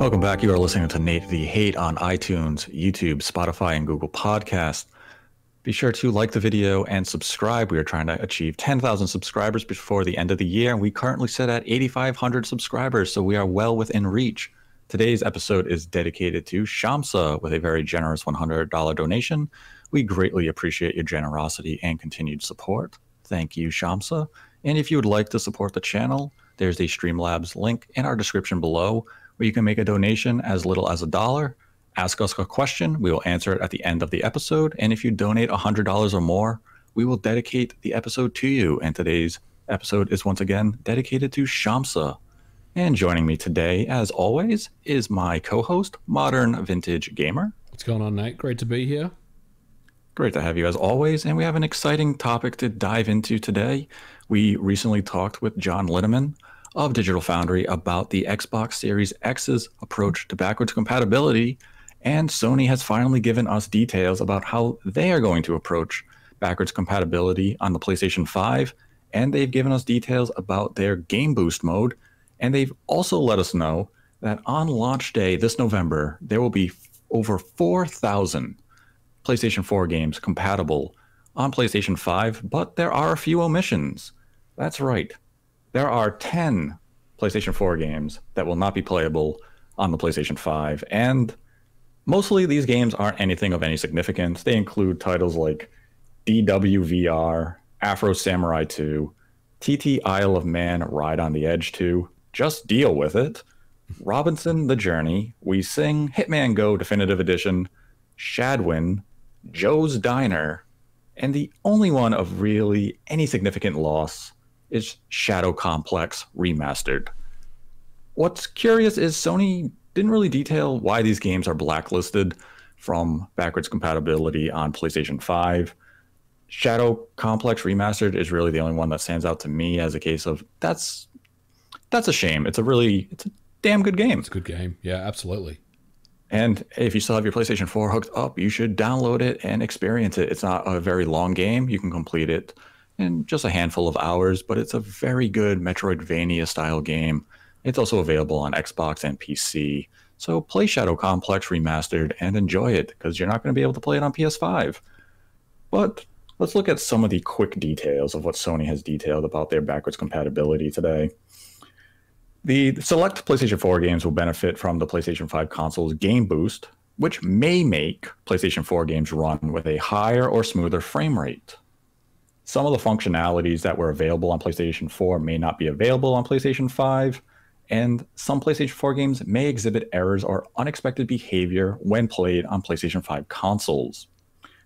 Welcome back. You are listening to Nate the Hate on iTunes, YouTube, Spotify, and Google Podcast. Be sure to like the video and subscribe. We are trying to achieve 10,000 subscribers before the end of the year, and we currently sit at 8,500 subscribers, so we are well within reach. Today's episode is dedicated to Shamsa with a very generous $100 donation. We greatly appreciate your generosity and continued support. Thank you, Shamsa. And if you would like to support the channel, there's a Streamlabs link in our description below where you can make a donation as little as a dollar. Ask us a question, we will answer it at the end of the episode. And if you donate $100 or more, we will dedicate the episode to you. And today's episode is once again dedicated to Shamsa. And joining me today, as always, is my co host, Modern Vintage Gamer. What's going on, Nate? Great to be here. Great to have you as always. And we have an exciting topic to dive into today. We recently talked with John Linneman of Digital Foundry about the Xbox Series X's approach to backwards compatibility, and Sony has finally given us details about how they are going to approach backwards compatibility on the PlayStation 5, and they've given us details about their Game Boost mode, and they've also let us know that on launch day this November, there will be over 4,000 PlayStation 4 games compatible on PlayStation 5, but there are a few omissions. That's right there are 10 PlayStation 4 games that will not be playable on the PlayStation 5. And mostly these games aren't anything of any significance. They include titles like DWVR, Afro Samurai 2, TT Isle of Man Ride on the Edge 2, Just Deal with It, Robinson The Journey, We Sing, Hitman Go Definitive Edition, Shadwen, Joe's Diner, and the only one of really any significant loss is Shadow Complex Remastered. What's curious is Sony didn't really detail why these games are blacklisted from backwards compatibility on PlayStation 5. Shadow Complex Remastered is really the only one that stands out to me as a case of that's that's a shame. It's a really it's a damn good game. It's a good game. Yeah, absolutely. And if you still have your PlayStation 4 hooked up, you should download it and experience it. It's not a very long game. You can complete it in just a handful of hours, but it's a very good Metroidvania style game. It's also available on Xbox and PC. So play Shadow Complex Remastered and enjoy it because you're not going to be able to play it on PS5. But let's look at some of the quick details of what Sony has detailed about their backwards compatibility today. The select PlayStation 4 games will benefit from the PlayStation 5 console's Game Boost, which may make PlayStation 4 games run with a higher or smoother frame rate some of the functionalities that were available on PlayStation 4 may not be available on PlayStation 5, and some PlayStation 4 games may exhibit errors or unexpected behavior when played on PlayStation 5 consoles.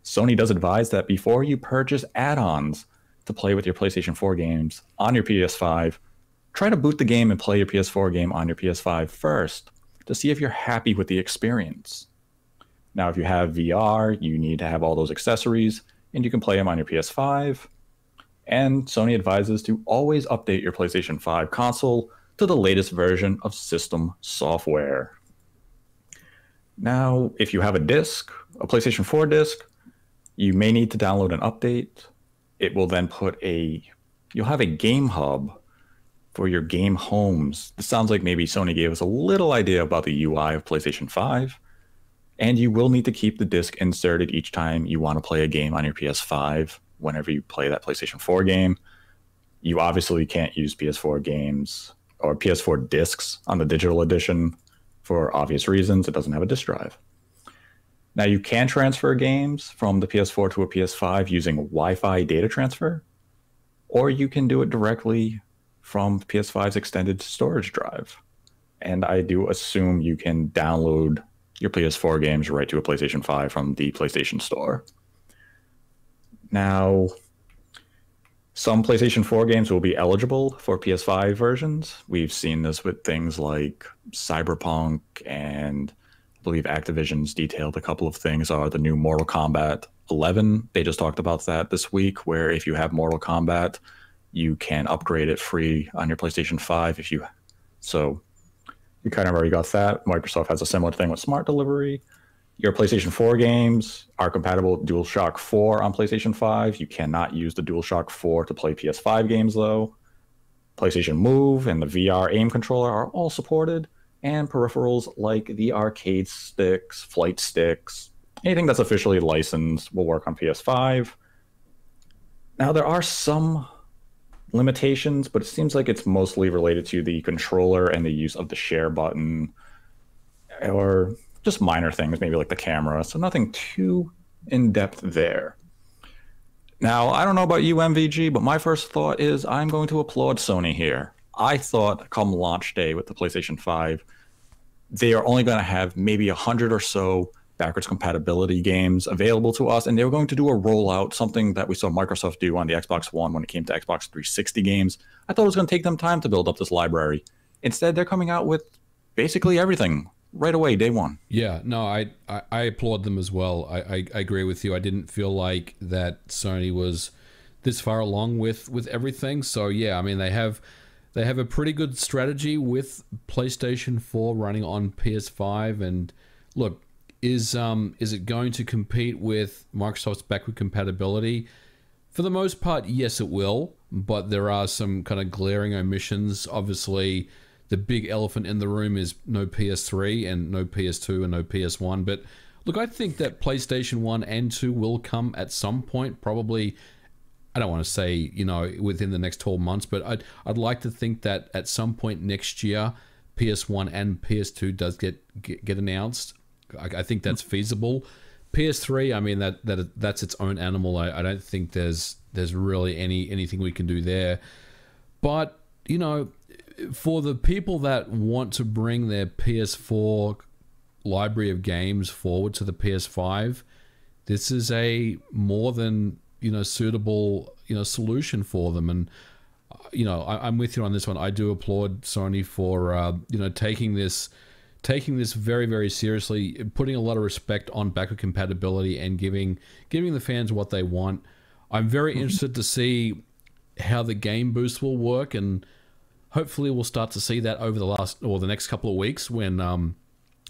Sony does advise that before you purchase add ons to play with your PlayStation 4 games on your PS5, try to boot the game and play your PS4 game on your PS5 first to see if you're happy with the experience. Now, if you have VR, you need to have all those accessories, and you can play them on your PS5 and Sony advises to always update your PlayStation 5 console to the latest version of system software. Now, if you have a disc, a PlayStation 4 disc, you may need to download an update. It will then put a, you'll have a game hub for your game homes. This sounds like maybe Sony gave us a little idea about the UI of PlayStation 5. And you will need to keep the disc inserted each time you want to play a game on your PS5 whenever you play that PlayStation 4 game. You obviously can't use PS4 games or PS4 discs on the digital edition for obvious reasons. It doesn't have a disk drive. Now, you can transfer games from the PS4 to a PS5 using Wi Fi data transfer, or you can do it directly from PS5's extended storage drive. And I do assume you can download your PS4 games right to a PlayStation 5 from the PlayStation Store. Now, some PlayStation 4 games will be eligible for PS5 versions. We've seen this with things like Cyberpunk, and I believe Activision's detailed a couple of things are the new Mortal Kombat 11. They just talked about that this week, where if you have Mortal Kombat, you can upgrade it free on your PlayStation 5 if you so you kind of already got that. Microsoft has a similar thing with smart delivery. Your PlayStation 4 games are compatible with DualShock 4 on PlayStation 5. You cannot use the DualShock 4 to play PS5 games, though. PlayStation Move and the VR aim controller are all supported, and peripherals like the arcade sticks, flight sticks, anything that's officially licensed will work on PS5. Now, there are some limitations, but it seems like it's mostly related to the controller and the use of the share button or just minor things, maybe like the camera. So, nothing too in depth there. Now, I don't know about you, MVG, but my first thought is I'm going to applaud Sony here. I thought come launch day with the PlayStation 5, they are only going to have maybe 100 or so backwards compatibility games available to us, and they were going to do a rollout, something that we saw Microsoft do on the Xbox One when it came to Xbox 360 games. I thought it was going to take them time to build up this library. Instead, they're coming out with basically everything right away, day one. Yeah, no, I I, I applaud them as well. I, I, I agree with you. I didn't feel like that Sony was this far along with with everything. So yeah, I mean they have they have a pretty good strategy with PlayStation 4 running on PS5 and look, is um is it going to compete with Microsoft's backward compatibility? For the most part, yes it will, but there are some kind of glaring omissions. Obviously, the big elephant in the room is no PS3 and no PS2 and no PS1. But look, I think that PlayStation 1 and 2 will come at some point, probably. I don't want to say, you know, within the next 12 months, but I'd, I'd like to think that at some point next year, PS1 and PS2 does get get, get announced. I, I, think that's feasible. PS3, I mean that that that's its own animal. I, I don't think there's there's really any anything we can do there. But you know, for the people that want to bring their PS4 library of games forward to the PS5, this is a more than you know suitable you know solution for them. And uh, you know, I, am with you on this one. I do applaud Sony for uh, you know taking this taking this very very seriously, putting a lot of respect on backward compatibility and giving giving the fans what they want. I'm very mm-hmm. interested to see how the game boost will work and hopefully we'll start to see that over the last or the next couple of weeks when um,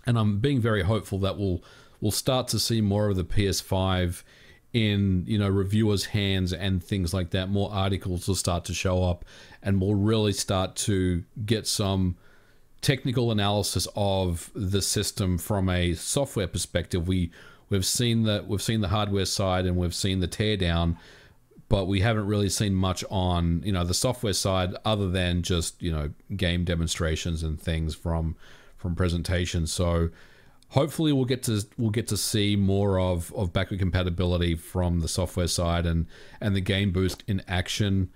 and I'm being very hopeful that we'll we'll start to see more of the PS5 in you know reviewers' hands and things like that. More articles will start to show up, and we'll really start to get some technical analysis of the system from a software perspective. We we've seen that we've seen the hardware side and we've seen the teardown but we haven't really seen much on you know the software side other than just you know game demonstrations and things from from presentations. So hopefully we'll get to we'll get to see more of of backward compatibility from the software side and and the game boost in action.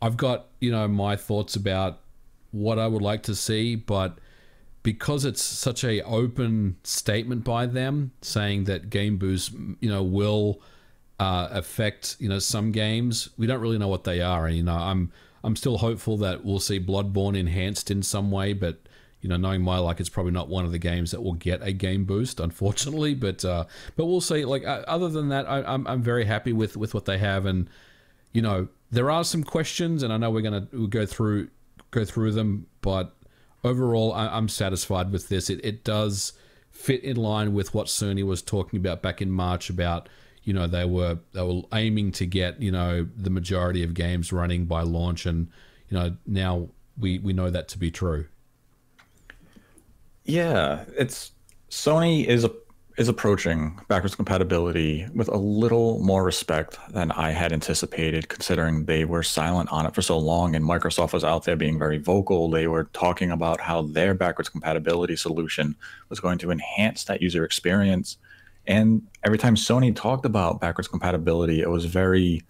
I've got you know my thoughts about what I would like to see, but because it's such a open statement by them saying that game boost you know will uh, affect you know some games. We don't really know what they are, and you know I'm I'm still hopeful that we'll see Bloodborne enhanced in some way, but you know knowing my luck, it's probably not one of the games that will get a game boost, unfortunately. But uh, but we'll see. Like uh, other than that, I, I'm I'm very happy with with what they have, and you know there are some questions, and I know we're gonna we'll go through go through them, but overall I, am satisfied with this. It it does fit in line with what Sony was talking about back in March about you know they were they were aiming to get you know the majority of games running by launch, and you know now we we know that to be true. Yeah, it's Sony is a, is approaching backwards compatibility with a little more respect than I had anticipated, considering they were silent on it for so long, and Microsoft was out there being very vocal. They were talking about how their backwards compatibility solution was going to enhance that user experience and every time Sony talked about backwards compatibility, it was very,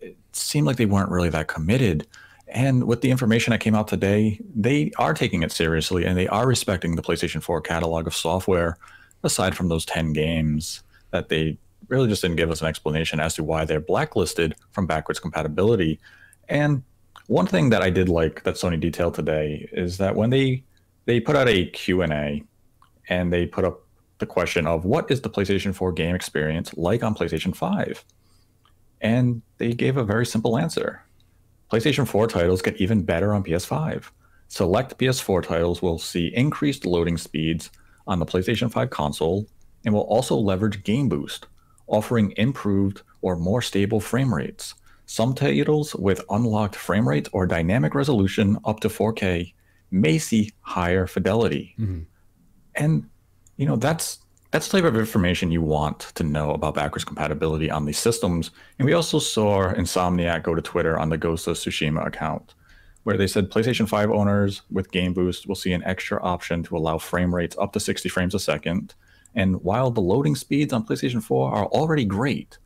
it seemed like they weren't really that committed. And with the information that came out today, they are taking it seriously and they are respecting the PlayStation 4 catalog of software, aside from those 10 games that they really just didn't give us an explanation as to why they're blacklisted from backwards compatibility. And one thing that I did like that Sony detailed today is that when they they put out a Q&A and they put up the question of what is the PlayStation 4 game experience like on PlayStation 5? And they gave a very simple answer. PlayStation 4 titles get even better on PS5. Select PS4 titles will see increased loading speeds on the PlayStation 5 console and will also leverage Game Boost, offering improved or more stable frame rates. Some titles with unlocked frame rate or dynamic resolution up to 4K may see higher fidelity. Mm-hmm. And you know, that's that's the type of information you want to know about backwards compatibility on these systems. And we also saw Insomniac go to Twitter on the Ghost of Tsushima account, where they said PlayStation 5 owners with Game Boost will see an extra option to allow frame rates up to 60 frames a second. And while the loading speeds on PlayStation 4 are already great,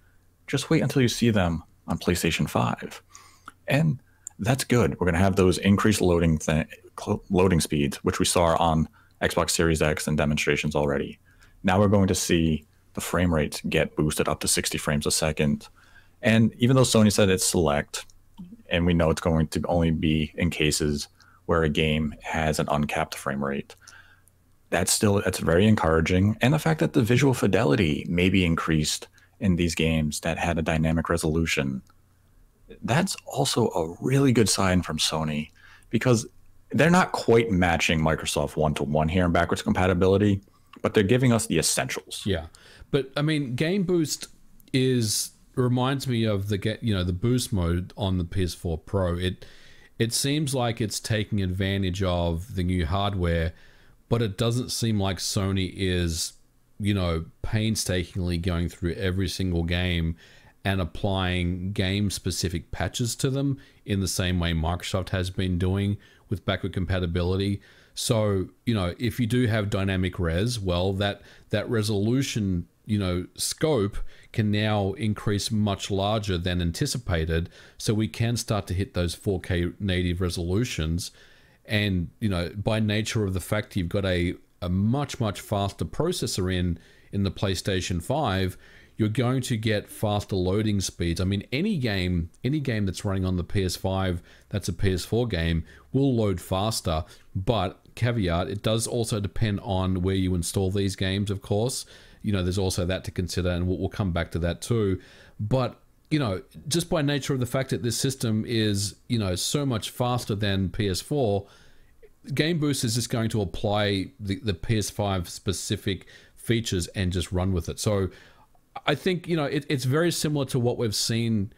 just wait until you see them on PlayStation 5. And that's good. We're going to have those increased loading th- loading speeds, which we saw on Xbox Series X and demonstrations already. Now we're going to see the frame rates get boosted up to 60 frames a second. And even though Sony said it's select, and we know it's going to only be in cases where a game has an uncapped frame rate, that's still that's very encouraging. And the fact that the visual fidelity may be increased in these games that had a dynamic resolution, that's also a really good sign from Sony because they're not quite matching Microsoft one to one here in backwards compatibility, but they're giving us the essentials. Yeah, but I mean, Game Boost is reminds me of the get you know the boost mode on the PS4 Pro. It it seems like it's taking advantage of the new hardware, but it doesn't seem like Sony is you know painstakingly going through every single game and applying game specific patches to them in the same way Microsoft has been doing with backward compatibility. So, you know, if you do have dynamic res, well, that that resolution, you know, scope can now increase much larger than anticipated. So we can start to hit those 4K native resolutions. And, you know, by nature of the fact you've got a, a much, much faster processor in in the PlayStation 5, you're going to get faster loading speeds. I mean, any game, any game that's running on the PS5 that's a PS4 game will load faster, but caveat, it does also depend on where you install these games, of course. You know, there's also that to consider, and we'll, we'll come back to that too. But you know, just by nature of the fact that this system is, you know, so much faster than PS4, Game Boost is just going to apply the, the PS5 specific features and just run with it. So I think you know it, it's very similar to what we've seen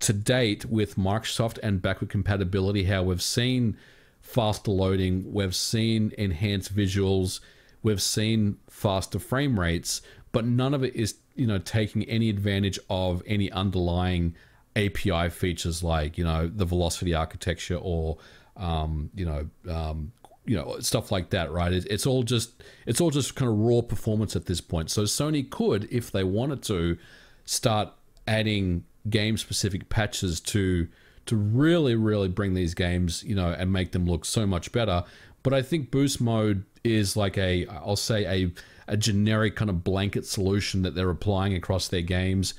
to date with Microsoft and backward compatibility. How we've seen faster loading, we've seen enhanced visuals, we've seen faster frame rates, but none of it is you know taking any advantage of any underlying API features like you know the velocity architecture or um, you know um, you know stuff like that right? It, it's all just it's all just kind of raw performance at this point. So sony could if they wanted to start adding game specific patches to to really really bring these games you know and make them look so much better. But i think boost mode is like a i'll say a a generic kind of blanket solution that they're applying across their games.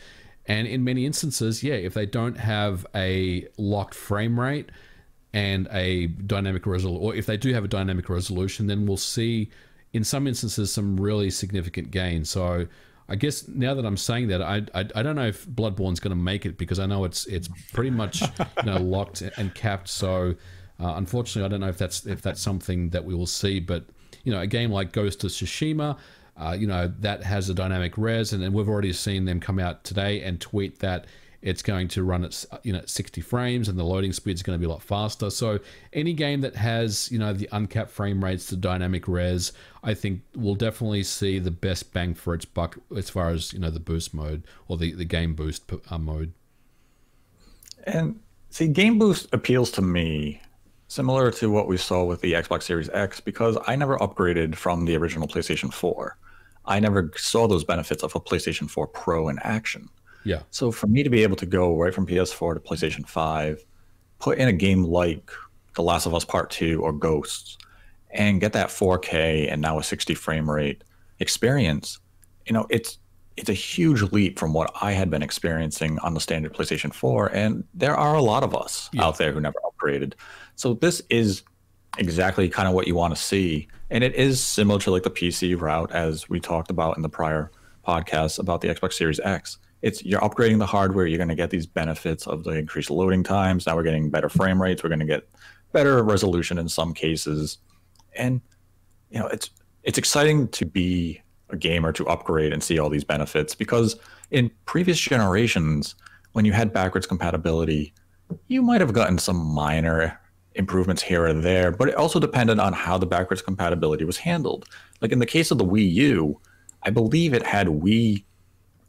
And in many instances yeah if they don't have a locked frame rate and a dynamic resolution, or if they do have a dynamic resolution, then we'll see in some instances some really significant gains. So I guess now that I'm saying that, I I, I don't know if Bloodborne's going to make it because I know it's it's pretty much you know locked and capped. So uh, unfortunately, I don't know if that's if that's something that we will see. But you know, a game like Ghost of Tsushima. Uh, you know that has a dynamic res, and, and we've already seen them come out today and tweet that it's going to run at you know 60 frames and the loading speed is going to be a lot faster. So any game that has you know the uncapped frame rates the dynamic res i think will definitely see the best bang for its buck as far as you know the boost mode or the, the game boost uh, mode. And see game boost appeals to me similar to what we saw with the xbox series x because i never upgraded from the original playstation 4 i never saw those benefits of a playstation 4 pro in action yeah. So for me to be able to go right from PS4 to PlayStation 5, put in a game like The Last of Us Part 2 or Ghosts, and get that 4K and now a 60 frame rate experience, you know, it's it's a huge leap from what I had been experiencing on the standard PlayStation 4. And there are a lot of us yeah. out there who never upgraded. So this is exactly kind of what you want to see. And it is similar to like the PC route as we talked about in the prior podcast about the Xbox Series X it's you're upgrading the hardware you're going to get these benefits of the increased loading times now we're getting better frame rates we're going to get better resolution in some cases and you know it's it's exciting to be a gamer to upgrade and see all these benefits because in previous generations when you had backwards compatibility you might have gotten some minor improvements here or there, but it also depended on how the backwards compatibility was handled. Like in the case of the Wii U, I believe it had Wii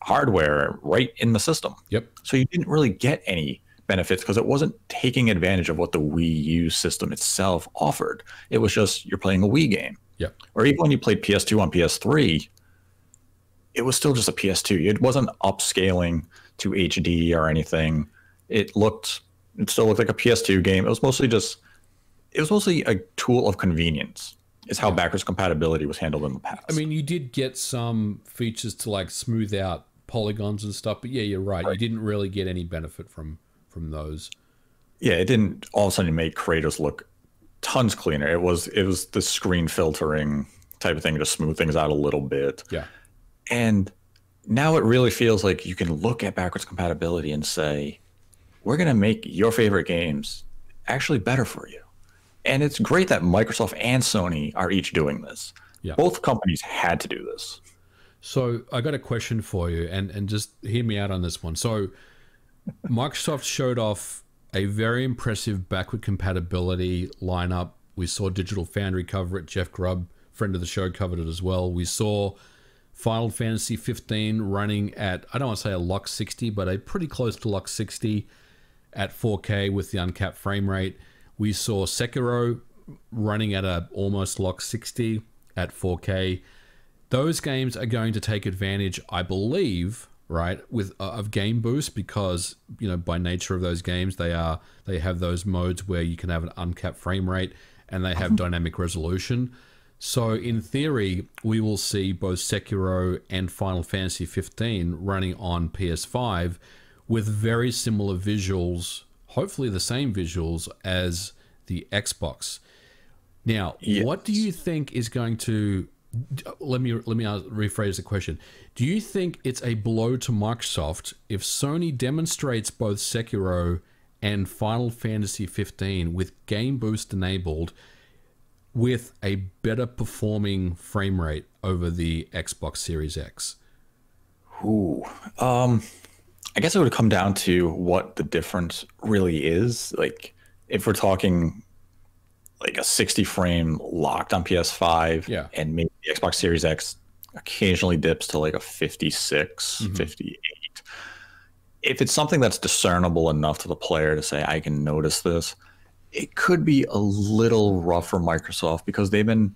hardware right in the system. Yep. So you didn't really get any benefits because it wasn't taking advantage of what the Wii U system itself offered. It was just you're playing a Wii game. Yep. Or even when you played PS2 on PS3, it was still just a PS2. It wasn't upscaling to HD or anything. It looked it still looked like a PS2 game. It was mostly just it was mostly a tool of convenience. Is how backwards compatibility was handled in the past. I mean, you did get some features to like smooth out polygons and stuff, but yeah, you're right. right. You didn't really get any benefit from from those. Yeah, it didn't all of a sudden make Kratos look tons cleaner. It was it was the screen filtering type of thing to smooth things out a little bit. Yeah. And now it really feels like you can look at backwards compatibility and say, we're going to make your favorite games actually better for you. And it's great that Microsoft and Sony are each doing this. Yeah. Both companies had to do this. So I got a question for you, and, and just hear me out on this one. So Microsoft showed off a very impressive backward compatibility lineup. We saw Digital Foundry cover it. Jeff Grubb, friend of the show, covered it as well. We saw Final Fantasy 15 running at, I don't want to say a lock 60, but a pretty close to lock 60 at 4K with the uncapped frame rate. We saw Sekiro running at a almost lock 60 at 4K. Those games are going to take advantage, I believe, right, with uh, of game boost because you know by nature of those games they are they have those modes where you can have an uncapped frame rate and they have dynamic resolution. So in theory, we will see both Sekiro and Final Fantasy 15 running on PS5 with very similar visuals, hopefully the same visuals as the Xbox. Now, yes. what do you think is going to let me let me rephrase the question. Do you think it's a blow to Microsoft if Sony demonstrates both Sekiro and Final Fantasy 15 with game boost enabled with a better performing frame rate over the Xbox Series X? Ooh. Um, I guess it would come down to what the difference really is. Like, if we're talking like a 60 frame locked on PS5, yeah. and maybe the Xbox Series X occasionally dips to like a 56, mm-hmm. 58. If it's something that's discernible enough to the player to say, I can notice this, it could be a little rough for Microsoft because they've been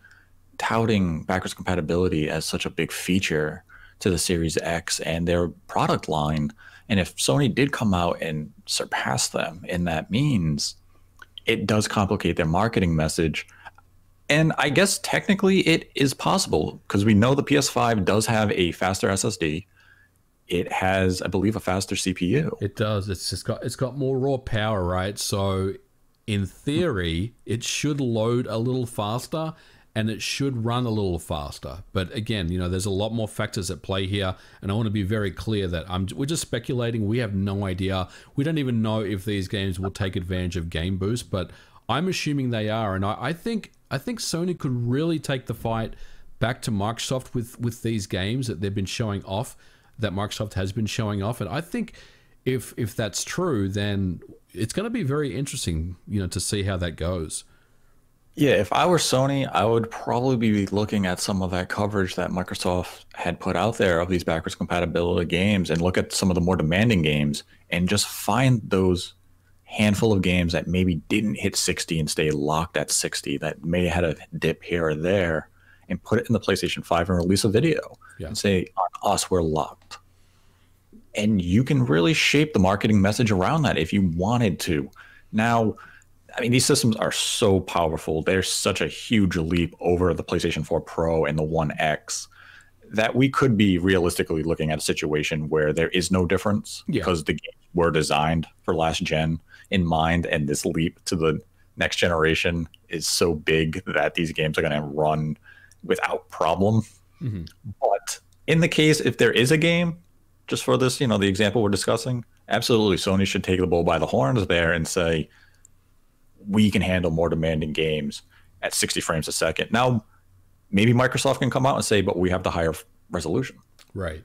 touting backwards compatibility as such a big feature to the Series X and their product line. And if Sony did come out and surpass them in that means, it does complicate their marketing message. And I guess technically it is possible because we know the PS5 does have a faster SSD. It has, I believe, a faster CPU. It does. It's just got it's got more raw power, right? So in theory, it should load a little faster and it should run a little faster. But again, you know, there's a lot more factors at play here, and I want to be very clear that I'm we're just speculating. We have no idea. We don't even know if these games will take advantage of Game Boost, but I'm assuming they are, and I, I think I think Sony could really take the fight back to Microsoft with with these games that they've been showing off, that Microsoft has been showing off, and I think if if that's true, then it's going to be very interesting, you know, to see how that goes. Yeah, if I were Sony, I would probably be looking at some of that coverage that Microsoft had put out there of these backwards compatibility games and look at some of the more demanding games and just find those handful of games that maybe didn't hit 60 and stay locked at 60 that may have had a dip here or there and put it in the PlayStation 5 and release a video yeah. and say on us we're locked. And you can really shape the marketing message around that if you wanted to. Now, I mean, these systems are so powerful. They're such a huge leap over the PlayStation 4 Pro and the One X that we could be realistically looking at a situation where there is no difference yeah. because the games were designed for last gen in mind, and this leap to the next generation is so big that these games are going to run without problem. Mm-hmm. But in the case if there is a game, just for this, you know, the example we're discussing, absolutely, Sony should take the bull by the horns there and say we can handle more demanding games at 60 frames a second. Now, maybe Microsoft can come out and say, but we have the higher resolution. Right.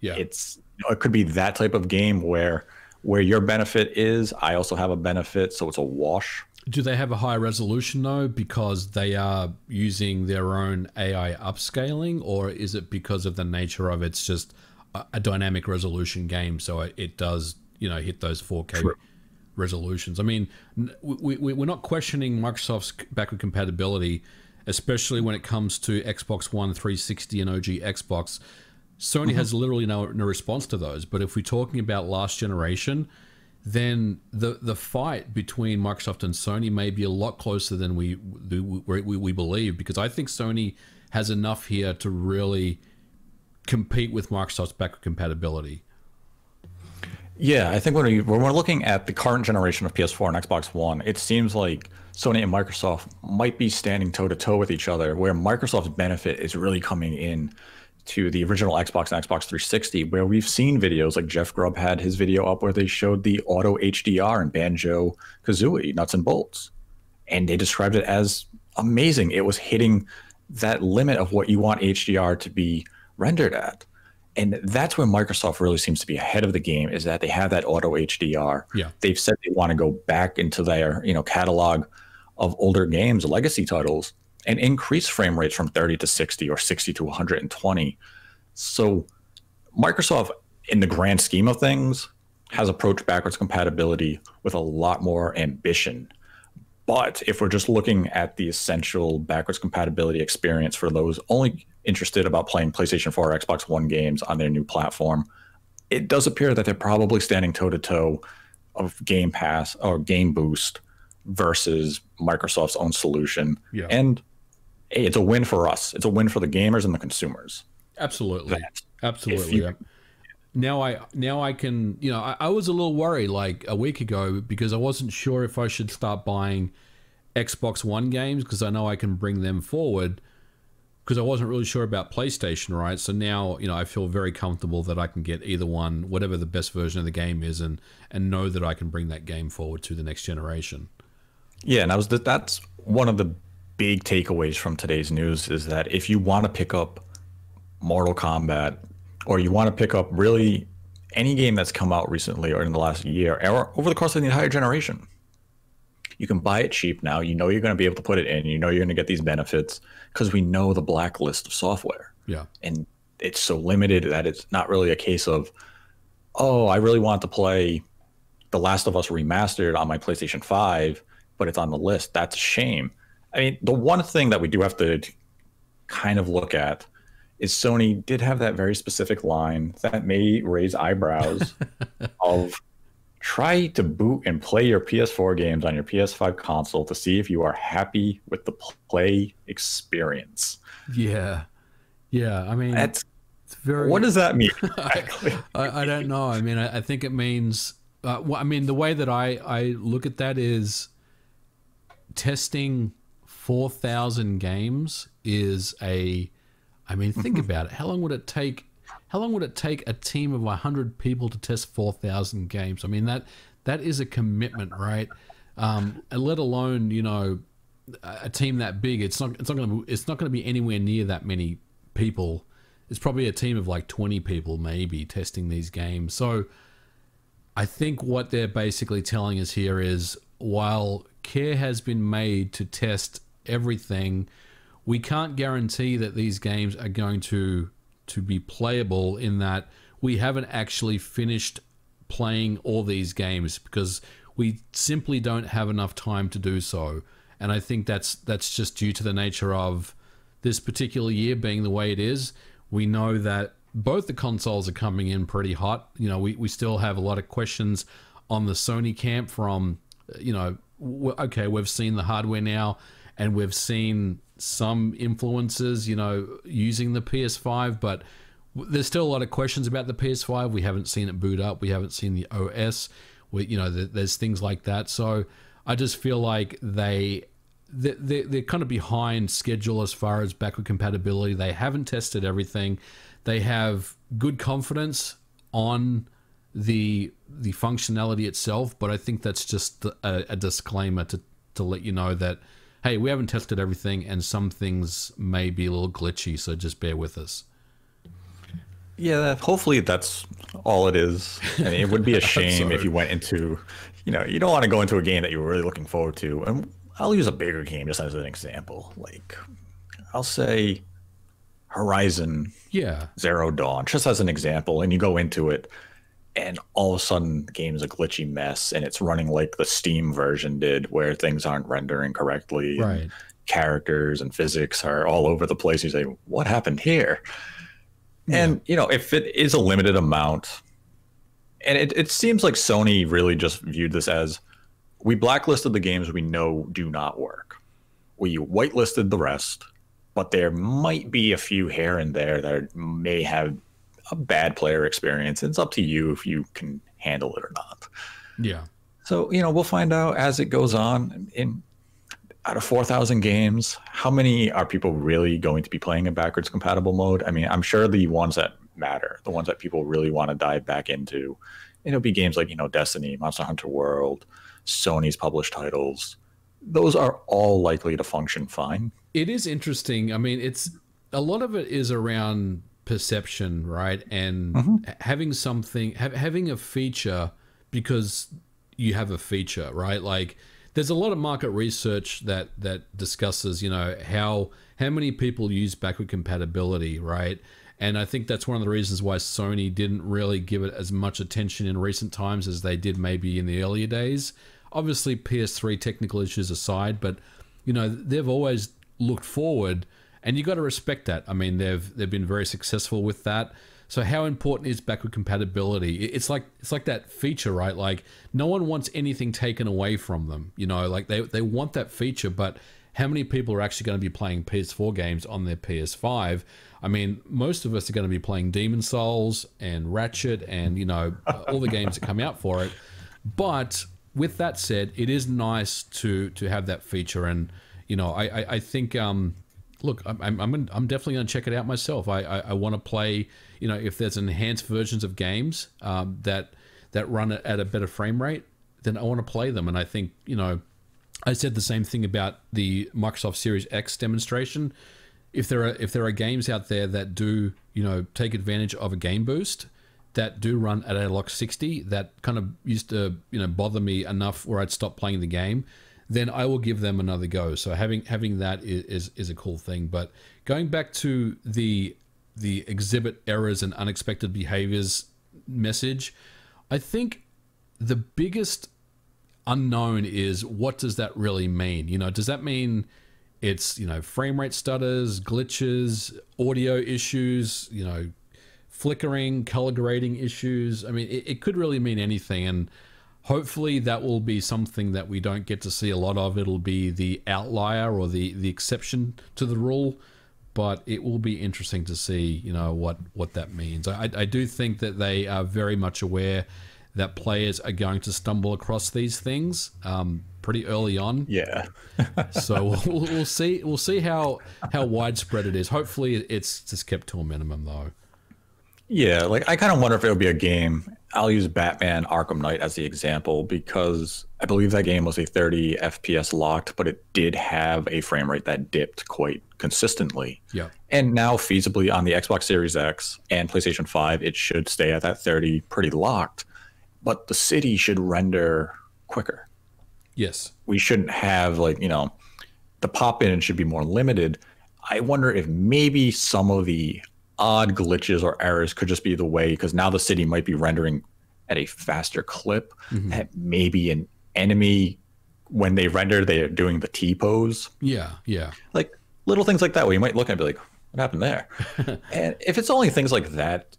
Yeah. It's it could be that type of game where where your benefit is, I also have a benefit, so it's a wash. Do they have a higher resolution though because they are using their own AI upscaling, or is it because of the nature of it's just a, a dynamic resolution game, so it, it, does you know hit those 4K True. Resolutions? I mean, we, we, we're not questioning Microsoft's backward compatibility, especially when it comes to Xbox One, 360, and OG Xbox. Sony mm-hmm. has literally no, no response to those. But if we're talking about last generation, then the the fight between Microsoft and Sony may be a lot closer than we we, we, we believe because I think Sony has enough here to really compete with Microsoft's backward compatibility. Yeah, I think when, we, when we're looking at the current generation of PS4 and Xbox One, it seems like Sony and Microsoft might be standing toe to toe with each other, where Microsoft's benefit is really coming in to the original Xbox and Xbox 360, where we've seen videos like Jeff Grubb had his video up where they showed the auto HDR and Banjo Kazooie nuts and bolts. And they described it as amazing. It was hitting that limit of what you want HDR to be rendered at. And that's where Microsoft really seems to be ahead of the game is that they have that auto HDR. Yeah. They've said they want to go back into their, you know, catalog of older games, legacy titles, and increase frame rates from 30 to 60 or 60 to 120. So Microsoft, in the grand scheme of things, has approached backwards compatibility with a lot more ambition. But if we're just looking at the essential backwards compatibility experience for those only interested about playing PlayStation 4 or Xbox One games on their new platform, it does appear that they're probably standing toe to toe of Game Pass or Game Boost versus Microsoft's own solution. Yeah. And hey, it's a win for us. It's a win for the gamers and the consumers. Absolutely, that, absolutely. You, now I now I can you know I, I, was a little worried like a week ago because I wasn't sure if I should start buying Xbox One games because I know I can bring them forward because I wasn't really sure about PlayStation right so now you know I feel very comfortable that I can get either one whatever the best version of the game is and and know that I can bring that game forward to the next generation. Yeah, and that was that's one of the big takeaways from today's news is that if you want to pick up Mortal Kombat or you want to pick up really any game that's come out recently or in the last year or over the course of the entire generation, you can buy it cheap now. You know you're going to be able to put it in. You know you're going to get these benefits because we know the blacklist of software. Yeah. And it's so limited that it's not really a case of, oh, I really want to play The Last of Us remastered on my PlayStation 5, but it's on the list. That's a shame I mean, the one thing that we do have to kind of look at is Sony did have that very specific line that may raise eyebrows of try to boot and play your PS4 games on your PS5 console to see if you are happy with the play experience. Yeah. Yeah. I mean, that's very. What does that mean? Exactly? I, I, don't know. I mean, I, I think it means. Uh, well, I mean, the way that I, I look at that is testing 4,000 games is a. I mean, think about it. How long would it take? How long would it take a team of 100 people to test 4,000 games? I mean, that that is a commitment, right? Um, let alone, you know, a team that big. It's not. It's not going to. It's not going to be anywhere near that many people. It's probably a team of like 20 people, maybe, testing these games. So, I think what they're basically telling us here is while care has been made to test everything. We can't guarantee that these games are going to to be playable in that we haven't actually finished playing all these games because we simply don't have enough time to do so. And I think that's that's just due to the nature of this particular year being the way it is. We know that both the consoles are coming in pretty hot. You know, we, we still have a lot of questions on the Sony camp from, you know, okay, we've seen the hardware now and we've seen some influences, you know, using the PS5, but there's still a lot of questions about the PS5. We haven't seen it boot up. We haven't seen the OS. We, you know, there's things like that. So I just feel like they they're, they're kind of behind schedule as far as backward compatibility. They haven't tested everything. They have good confidence on the the functionality itself, but I think that's just a, a disclaimer to to let you know that hey, we haven't tested everything and some things may be a little glitchy, so just bear with us. Yeah, hopefully that's all it is. I mean, it would be a shame if you went into, you know, you don't want to go into a game that you were really looking forward to. And I'll use a bigger game just as an example. Like, I'll say Horizon yeah. Zero Dawn, just as an example. And you go into it, and all of a sudden the game is a glitchy mess and it's running like the Steam version did, where things aren't rendering correctly. Right. characters and physics are all over the place. You say, what happened here? And you know, if it is a limited amount, and it, it seems like Sony really just viewed this as we blacklisted the games we know do not work. We whitelisted the rest, but there might be a few here and there that may have a bad player experience. It's up to you if you can handle it or not. Yeah. So, you know, we'll find out as it goes on. In out of 4,000 games, how many are people really going to be playing in backwards compatible mode? I mean, I'm sure the ones that matter, the ones that people really want to dive back into, it'll be games like, you know, Destiny, Monster Hunter World, Sony's published titles. Those are all likely to function fine. It is interesting. I mean, it's a lot of it is around perception, right? And mm-hmm. having something, ha- having a feature because you have a feature, right? Like, there's a lot of market research that that discusses, you know, how how many people use backward compatibility, right? And I think that's one of the reasons why Sony didn't really give it as much attention in recent times as they did maybe in the earlier days. Obviously, PS3 technical issues aside, but you know they've always looked forward, and you got to respect that. I mean, they've they've been very successful with that. So how important is backward compatibility? It's like it's like that feature, right? Like no one wants anything taken away from them. You know, like they they want that feature, but how many people are actually going to be playing PS4 games on their PS5? I mean, most of us are going to be playing Demon Souls and Ratchet and you know all the games that come out for it. But with that said, it is nice to to have that feature, and you know, I I, I think um, look, I'm I'm, I'm definitely going to check it out myself. I I, I want to play you know, if there's enhanced versions of games um, that that run at a better frame rate, then I want to play them. And I think you know, I said the same thing about the Microsoft Series X demonstration. If there are if there are games out there that do you know take advantage of a game boost that do run at a lock 60 that kind of used to you know bother me enough where I'd stop playing the game then I will give them another go so having having that is, is, is a cool thing but going back to the the exhibit errors and unexpected behaviors message, I think the biggest unknown is what does that really mean? You know, does that mean it's, you know, frame rate stutters, glitches, audio issues, you know, flickering, color grading issues? I mean, it, it could really mean anything. And hopefully that will be something that we don't get to see a lot of. It'll be the outlier or the, the exception to the rule but it will be interesting to see, you know, what what that means. I, I do think that they are very much aware that players are going to stumble across these things um, pretty early on. Yeah. so we'll, we'll see we'll see how how widespread it is. Hopefully, it's just kept to a minimum though. Yeah, like I kind of wonder if it would be a game. I'll use Batman Arkham Knight as the example because I believe that game was a 30 FPS locked, but it did have a frame rate that dipped quite consistently. Yeah. And now, feasibly on the Xbox Series X and PlayStation 5, it should stay at that 30 pretty locked, but the city should render quicker. Yes. We shouldn't have, like, you know, the pop in should be more limited. I wonder if maybe some of the odd glitches or errors could just be the way because now the city might be rendering at a faster clip. Mm-hmm. Maybe an enemy when they render they're doing the T pose. Yeah, yeah. Like little things like that where you might look and be like, what happened there? and if it's only things like that,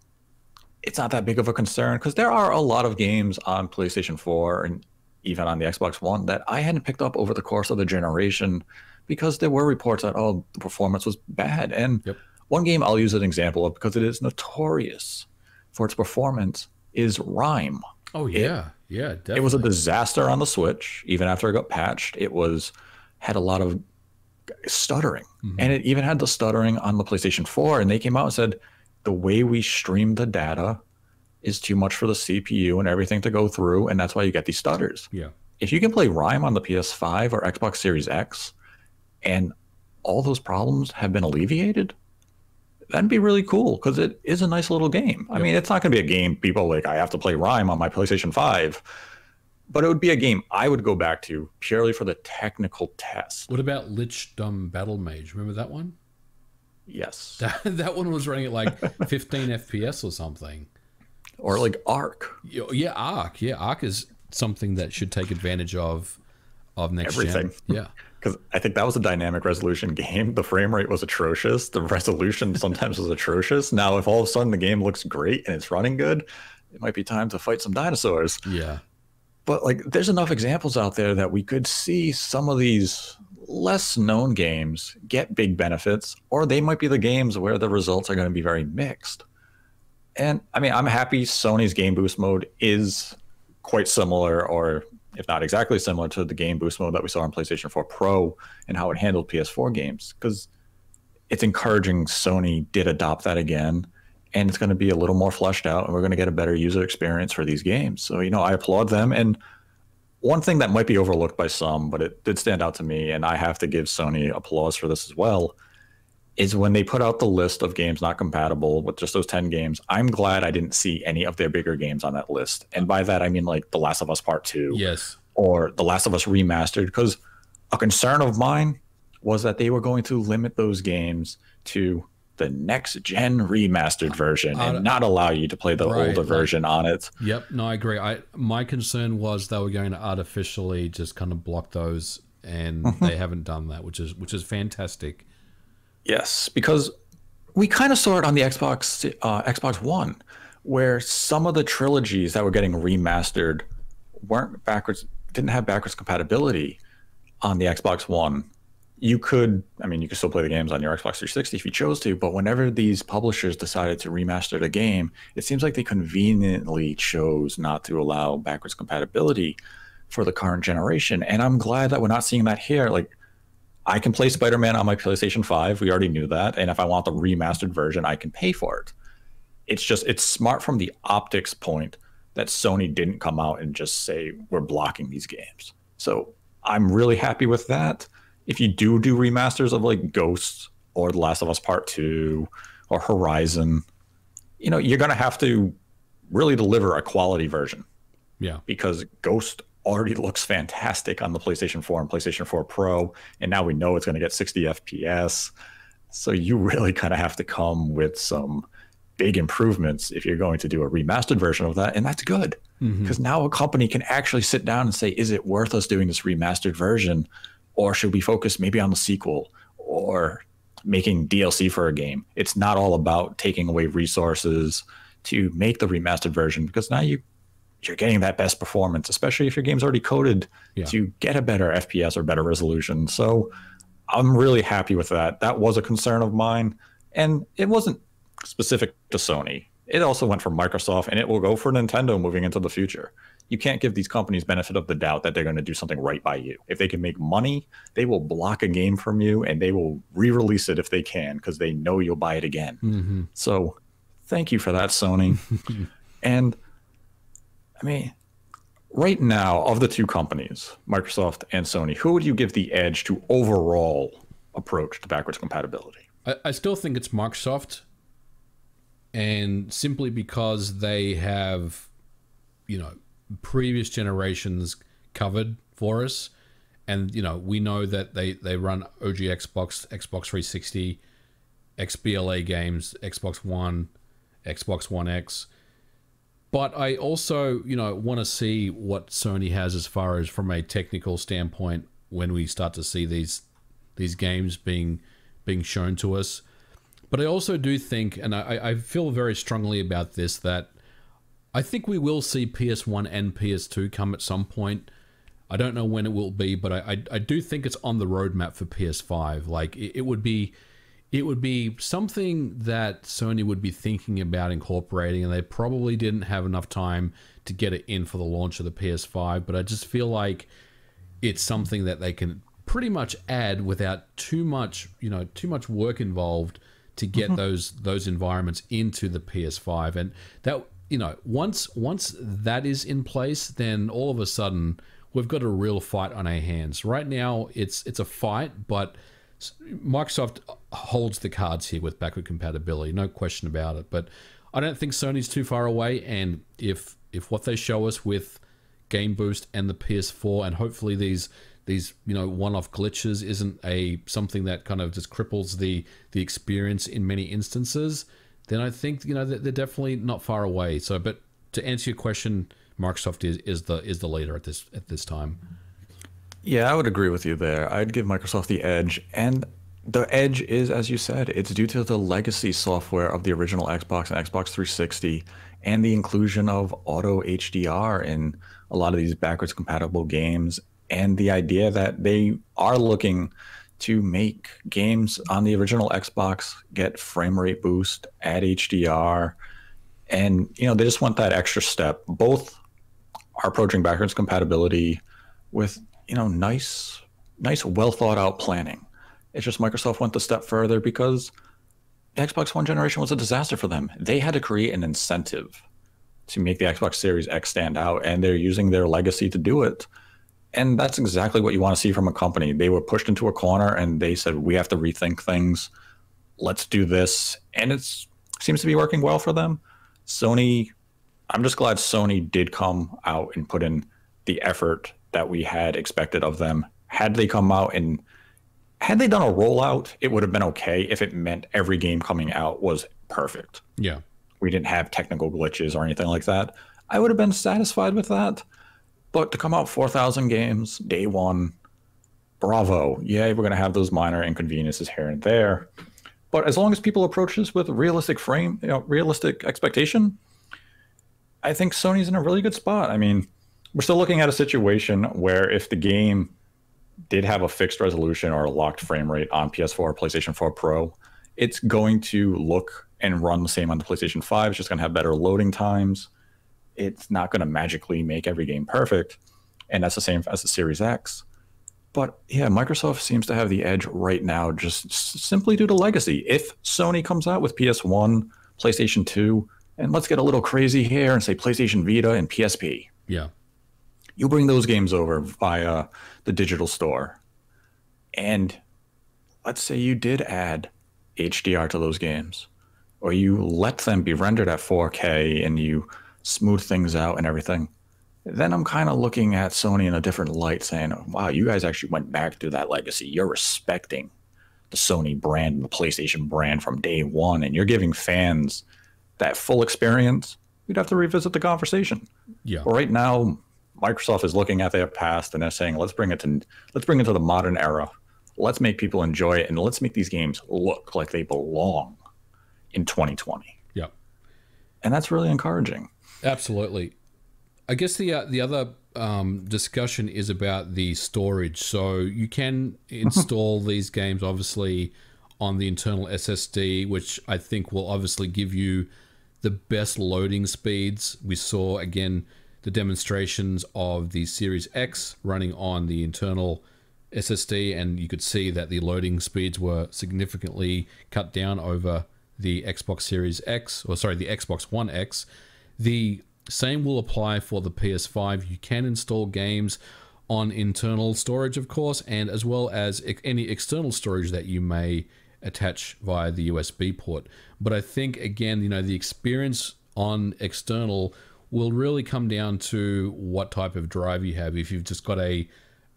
it's not that big of a concern because there are a lot of games on PlayStation 4 and even on the Xbox One that I hadn't picked up over the course of the generation because there were reports that oh the performance was bad and yep. One game I'll use an example of because it is notorious for its performance is RiME. Oh yeah, it, yeah, definitely. It was a disaster on the Switch. Even after it got patched, it was had a lot of stuttering, mm-hmm. and it even had the stuttering on the PlayStation 4. And they came out and said the way we stream the data is too much for the CPU and everything to go through, and that's why you get these stutters. Yeah. If you can play RiME on the PS5 or Xbox Series X, and all those problems have been alleviated, that'd be really cool because it is a nice little game. I mean, it's not going to be a game people like I have to play RiME on my PlayStation 5, but it would be a game I would go back to purely for the technical test. What about Lichdom Battlemage? Remember that one? Yes. That, that one was running at like 15 FPS or something. Or like Ark. Yeah, Ark. Yeah, Ark is something that should take advantage of of next Everything. Gen. Yeah. Because I think that was a dynamic resolution game. The frame rate was atrocious. The resolution sometimes was atrocious. Now, if all of a sudden the game looks great and it's running good, it might be time to fight some dinosaurs. Yeah. But like, there's enough examples out there that we could see some of these less known games get big benefits, or they might be the games where the results are going to be very mixed. And I mean, I'm happy Sony's game boost mode is quite similar, or if not exactly similar, to the game boost mode that we saw on PlayStation 4 Pro and how it handled PS4 games. Because it's encouraging Sony did adopt that again, and it's going to be a little more fleshed out, and we're going to get a better user experience for these games. So, you know, I applaud them. And one thing that might be overlooked by some, but it did stand out to me, and I have to give Sony applause for this as well, is when they put out the list of games not compatible with just those 10 games. I'm glad I didn't see any of their bigger games on that list. And by that, I mean like The Last of Us Part 2 Yes. or The Last of Us Remastered, because a concern of mine was that they were going to limit those games to the next gen remastered version and uh, not allow you to play the Right, older like- version on it. Yep. No, I agree. I my concern was they were going to artificially just kind of block those, and mm-hmm. they haven't done that, which is which is fantastic. Yes, because we kind of saw it on the Xbox uh, Xbox One, where some of the trilogies that were getting remastered weren't backwards, didn't have backwards compatibility on the Xbox One. You could, I mean, you could still play the games on your Xbox 360 if you chose to, but whenever these publishers decided to remaster the game, it seems like they conveniently chose not to allow backwards compatibility for the current generation. And I'm glad that we're not seeing that here. Like, I can play Spider Man on my PlayStation 5. We already knew that. And if I want the remastered version, I can pay for it. It's just, it's smart from the optics point that Sony didn't come out and just say, we're blocking these games. So I'm really happy with that. If you do do remasters of like Ghosts or The Last of Us Part 2 or Horizon, you know, you're going to have to really deliver a quality version Yeah. because Ghost already looks fantastic on the PlayStation 4 and PlayStation 4 Pro, and now we know it's going to get 60 FPS. So you really kind of have to come with some big improvements if you're going to do a remastered version of that, and that's good mm-hmm. because now a company can actually sit down and say, is it worth us doing this remastered version, or should we focus maybe on the sequel or making DLC for a game? It's not all about taking away resources to make the remastered version because now you you're getting that best performance, especially if your game's already coded Yeah. to get a better FPS or better resolution. So I'm really happy with that. That was a concern of mine, and it wasn't specific to Sony. It also went for Microsoft, and it will go for Nintendo moving into the future. You can't give these companies benefit of the doubt that they're going to do something right by you. If they can make money, they will block a game from you, and they will re-release it if they can because they know you'll buy it again. Mm-hmm. So, thank you for that, Sony. and I mean, right now, of the two companies, Microsoft and Sony, who would you give the edge to overall approach to backwards compatibility? I, I still think it's Microsoft, and simply because they have, you know, previous generations covered for us, and you know we know that they they run OG Xbox, Xbox 360, XBLA games, Xbox One, Xbox One X. But I also, you know, want to see what Sony has as far as from a technical standpoint when we start to see these these games being being shown to us. But I also do think, and I, I feel very strongly about this, that I think we will see PS1 and PS2 come at some point. I don't know when it will be, but I, I, I do think it's on the roadmap for PS5. Like it, it would be, it would be something that Sony would be thinking about incorporating, and they probably didn't have enough time to get it in for the launch of the PS5. But I just feel like it's something that they can pretty much add without too much, you know, too much work involved to get mm-hmm. those those environments into the PS5. And that, you know, once once that is in place, then all of a sudden we've got a real fight on our hands. Right now, it's it's a fight, but Microsoft holds the cards here with backward compatibility, no question about it. But I don't think Sony's too far away. And if if what they show us with Game Boost and the PS4, and hopefully these these you know one-off glitches isn't a something that kind of just cripples the the experience in many instances, then I think you know they're definitely not far away. So, but to answer your question, Microsoft is, is the is the leader at this at this time. Yeah, I would agree with you there. I'd give Microsoft the edge, and the edge is, as you said, it's due to the legacy software of the original Xbox and Xbox 360, and the inclusion of auto HDR in a lot of these backwards compatible games, and the idea that they are looking to make games on the original Xbox get frame rate boost, add HDR, and you know they just want that extra step. Both are approaching backwards compatibility with you know nice, nice, well thought out planning. It's just Microsoft went the step further because the Xbox One generation was a disaster for them. They had to create an incentive to make the Xbox Series X stand out, and they're using their legacy to do it. And that's exactly what you want to see from a company. They were pushed into a corner and they said, we have to rethink things. Let's do this. And it seems to be working well for them. Sony, I'm just glad Sony did come out and put in the effort that we had expected of them. Had they come out and had they done a rollout, it would have been okay if it meant every game coming out was perfect. Yeah. We didn't have technical glitches or anything like that. I would have been satisfied with that. But to come out 4,000 games day one, bravo. Yeah, we're going to have those minor inconveniences here and there. But as long as people approach this with realistic frame, you know, realistic expectation, I think Sony's in a really good spot. I mean, we're still looking at a situation where if the game did have a fixed resolution or a locked frame rate on PS4 or PlayStation 4 Pro, it's going to look and run the same on the PlayStation 5. It's just going to have better loading times. It's not going to magically make every game perfect. And that's the same as the Series X. But yeah, Microsoft seems to have the edge right now just simply due to legacy. If Sony comes out with PS1, PlayStation 2, and let's get a little crazy here and say PlayStation Vita and PSP. Yeah. You bring those games over via the digital store. And let's say you did add HDR to those games, or you let them be rendered at 4K and you smooth things out and everything. Then I'm kind of looking at Sony in a different light, saying, wow, you guys actually went back through that legacy. You're respecting the Sony brand, and the PlayStation brand from day one, and you're giving fans that full experience. We'd have to revisit the conversation. Yeah. But right now, Microsoft is looking at their past and they're saying, let's bring it to let's bring it to the modern era. Let's make people enjoy it and let's make these games look like they belong in 2020. Yeah. And that's really encouraging. Absolutely. I guess the uh, the other um, discussion is about the storage. So you can install these games obviously on the internal SSD, which I think will obviously give you the best loading speeds. We saw again the demonstrations of the Series X running on the internal SSD, and you could see that the loading speeds were significantly cut down over the Xbox Series X, or sorry, the Xbox One X. The same will apply for the PS5. You can install games on internal storage, of course, and as well as any external storage that you may attach via the USB port. But I think, again, you know, the experience on external will really come down to what type of drive you have. If you've just got a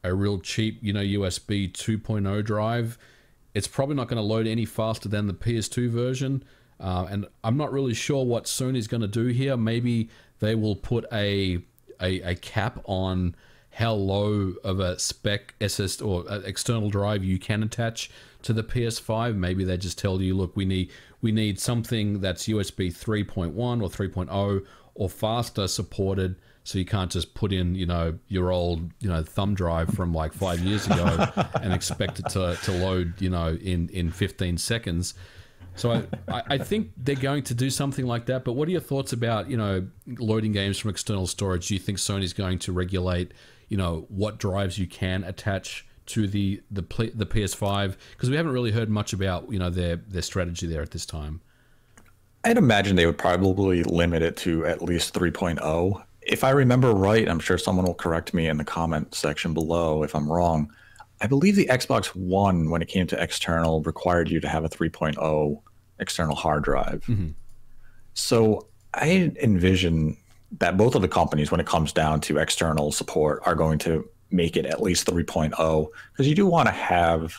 a real cheap, you know, USB 2.0 drive, it's probably not going to load any faster than the PS2 version. Uh, and I'm not really sure what Sony's going to do here. Maybe they will put a, a, a cap on how low of a spec SS or uh, external drive you can attach to the PS5. Maybe they just tell you, look, we need we need something that's USB 3.1 or 3.0 or faster supported. So you can't just put in, you know, your old, you know, thumb drive from like five years ago and expect it to, to load, you know, in, in 15 seconds. So I, I think they're going to do something like that. But what are your thoughts about you know loading games from external storage? Do you think Sony's going to regulate you know what drives you can attach to the the the PS5? Because we haven't really heard much about you know their their strategy there at this time. I'd imagine they would probably limit it to at least 3.0. If I remember right, I'm sure someone will correct me in the comment section below if I'm wrong. I believe the Xbox One, when it came to external, required you to have a 3.0 external hard drive. Mm-hmm. So I envision that both of the companies, when it comes down to external support, are going to make it at least 3.0 because you do want to have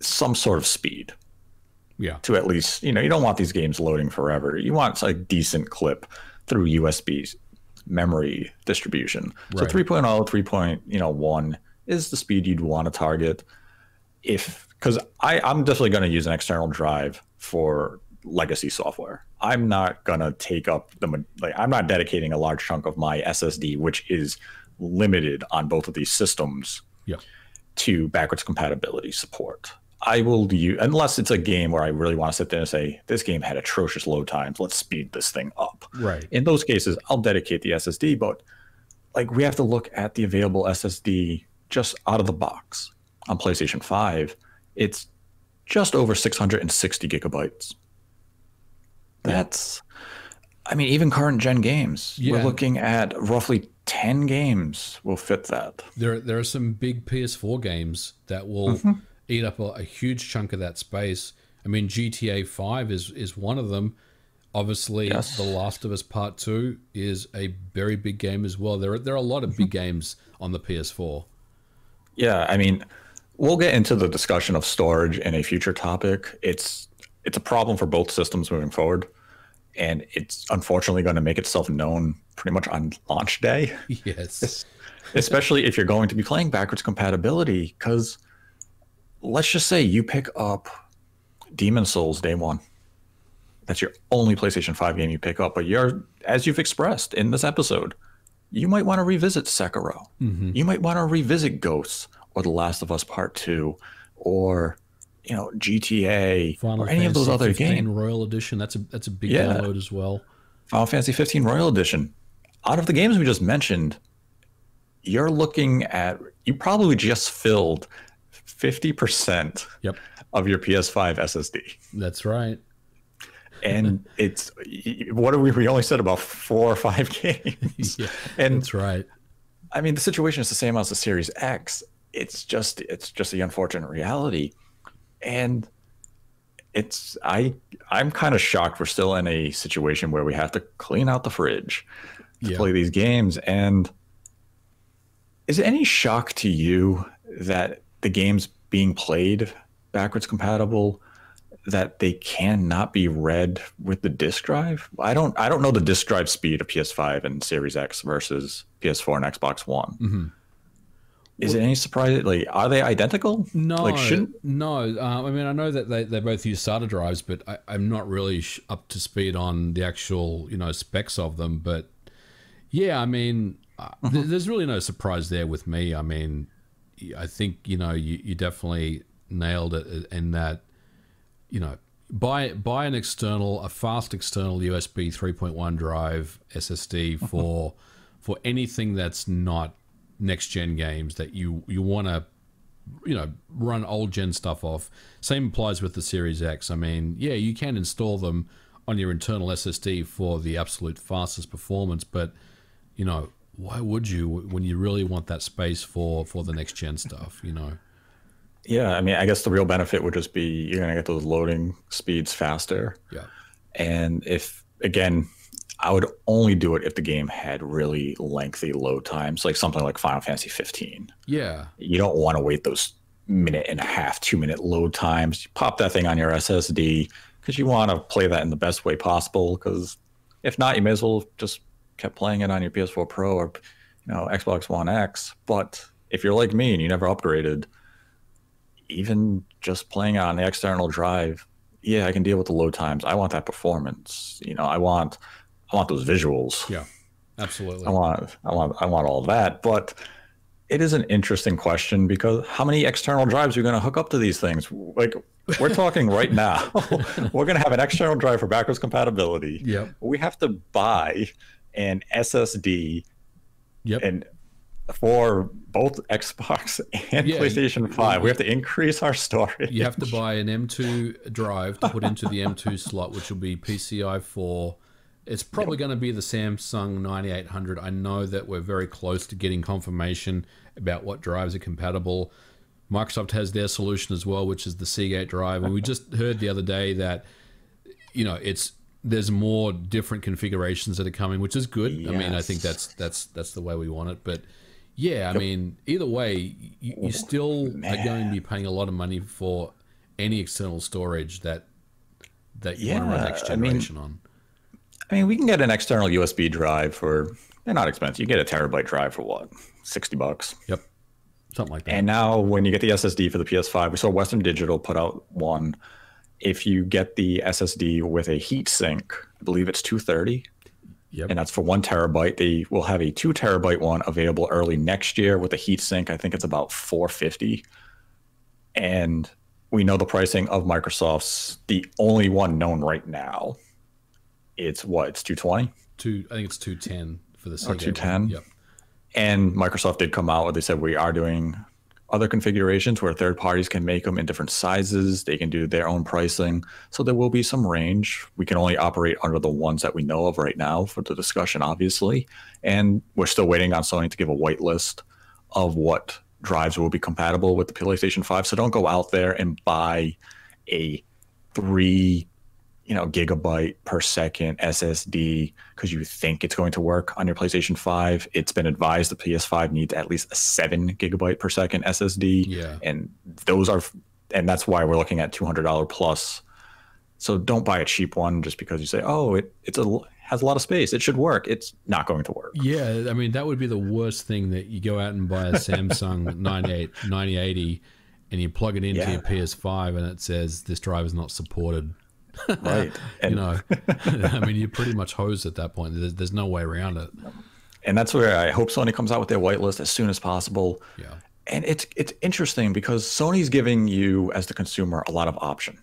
some sort of speed Yeah. to at least, you know, you don't want these games loading forever. You want a decent clip through USB memory distribution. So Right. 3.0, 3. you know, 1 is the speed you'd want to target if because I I'm definitely going to use an external drive for legacy software. I'm not going to take up the like I'm not dedicating a large chunk of my SSD, which is limited on both of these systems, Yeah. to backwards compatibility support. I will use unless it's a game where I really want to sit there and say this game had atrocious load times. Let's speed this thing up. Right. In those cases, I'll dedicate the SSD, but like we have to look at the available SSD just out of the box on PlayStation 5. It's just over 660 gigabytes. That's, I mean, even current gen games, we're looking at roughly 10 games will fit that. There, there are some big PS4 games that will Mm-hmm. eat up a, a huge chunk of that space. I mean, GTA 5 is is one of them. Obviously, Yes. The Last of Us Part 2 is a very big game as well. There are, there are a lot of Mm-hmm. big games on the PS4. Yeah, I mean, we'll get into the discussion of storage in a future topic. It's it's a problem for both systems moving forward, and it's unfortunately going to make itself known pretty much on launch day, Yes. especially if you're going to be playing backwards compatibility. Because let's just say you pick up Demon's Souls day one. That's your only PlayStation 5 game you pick up, but you're as you've expressed in this episode, you might want to revisit Sekiro. Mm-hmm. You might want to revisit Ghosts or The Last of Us Part 2 or you know GTA Final or any of those other games. Royal Edition. That's a that's a big Yeah. download as well. Final Fantasy 15 Royal Edition. Out of the games we just mentioned, you're looking at you probably just filled 50% Yep. of your PS5 SSD. That's right. And it's what are we we only said about four or five games. Yeah, and that's right. I mean, the situation is the same as the Series X. It's just it's just the unfortunate reality, and it's I I'm kind of shocked we're still in a situation where we have to clean out the fridge to Yeah. play these games. And is it any shock to you that the games being played backwards compatible that they cannot be read with the disk drive? I don't I don't know the disk drive speed of PS5 and Series X versus PS4 and Xbox One. hmm Is it any surprise? Like, are they identical? No, like shouldn't no. Um, I mean, I know that they, they both use SATA drives, but I, I'm not really sh- up to speed on the actual you know specs of them. But yeah, I mean, uh, th- there's really no surprise there with me. I mean, I think you know you, you definitely nailed it in that you know buy buy an external a fast external USB 3.1 drive SSD for for anything that's not next gen games that you you want to you know run old gen stuff off. Same applies with the series x. I mean yeah you can install them on your internal ssd for the absolute fastest performance but you know why would you when you really want that space for for the next gen stuff you know? Yeah, I mean, I guess the real benefit would just be you're gonna get those loading speeds faster. yeah. And if again, I would only do it if the game had really lengthy load times, like something like Final Fantasy 15. yeah You don't want to wait those minute and a half, two minute load times. You pop that thing on your SSD because you want to play that in the best way possible. Because if not, you may as well just kept playing it on your PS4 Pro or you know Xbox One X. But if you're like me and you never upgraded, even just playing on the external drive, yeah, I can deal with the load times. I want that performance. You know, I want I want those visuals. yeah absolutely I want I want I want all that. But it is an interesting question because how many external drives are you going to hook up to these things? Like we're talking right now, we're going to have an external drive for backwards compatibility. yep We have to buy an SSD yep and for both Xbox and Yeah, PlayStation 5. We have to increase our storage. You have to buy an M2 drive to put into the M2 slot, which will be PCI 4. It's probably going to be the Samsung 9800. I know that we're very close to getting confirmation about what drives are compatible. Microsoft has their solution as well, which is the Seagate drive. And we just heard the other day that you know it's there's more different configurations that are coming, which is good. Yes. I mean, I think that's that's that's the way we want it. But yeah, I mean, either way, you, you oh, still Man. are going to be paying a lot of money for any external storage that that you yeah, want to run next generation I mean, on. I mean, we can get an external USB drive for they're not expensive. You get a terabyte drive for what, sixty bucks? Yep, something like that. And now, when you get the SSD for the PS5, we saw Western Digital put out one. If you get the SSD with a heat sink, I believe it's two thirty. Yep. And that's for one terabyte. They will have a two terabyte one available early next year with a heat sink. I think it's about 450. And we know the pricing of Microsoft's the only one known right now. It's what? It's 220? Two I think it's 210 for the Or 210. Yep. And Microsoft did come out. Where they said we are doing other configurations where third parties can make them in different sizes. They can do their own pricing. So there will be some range. We can only operate under the ones that we know of right now for the discussion, obviously. And we're still waiting on Sony to give a whitelist of what drives will be compatible with the PlayStation 5. So don't go out there and buy a three you know gigabyte per second SSD because you think it's going to work on your PlayStation 5. It's been advised the PS5 needs at least a seven gigabyte per second SSD. Yeah. And those are and that's why we're looking at $200 plus. So don't buy a cheap one just because you say, "Oh, it it's a has a lot of space. It should work." It's not going to work. Yeah, I mean that would be the worst thing that you go out and buy a Samsung 98 9080 and you plug it into yeah. your PS5 and it says this drive is not supported right? And, you know, I mean, you're pretty much hosed at that point. There's, there's no way around it. And that's where I hope Sony comes out with their whitelist as soon as possible. Yeah. And it's it's interesting because Sony's giving you as the consumer a lot of option,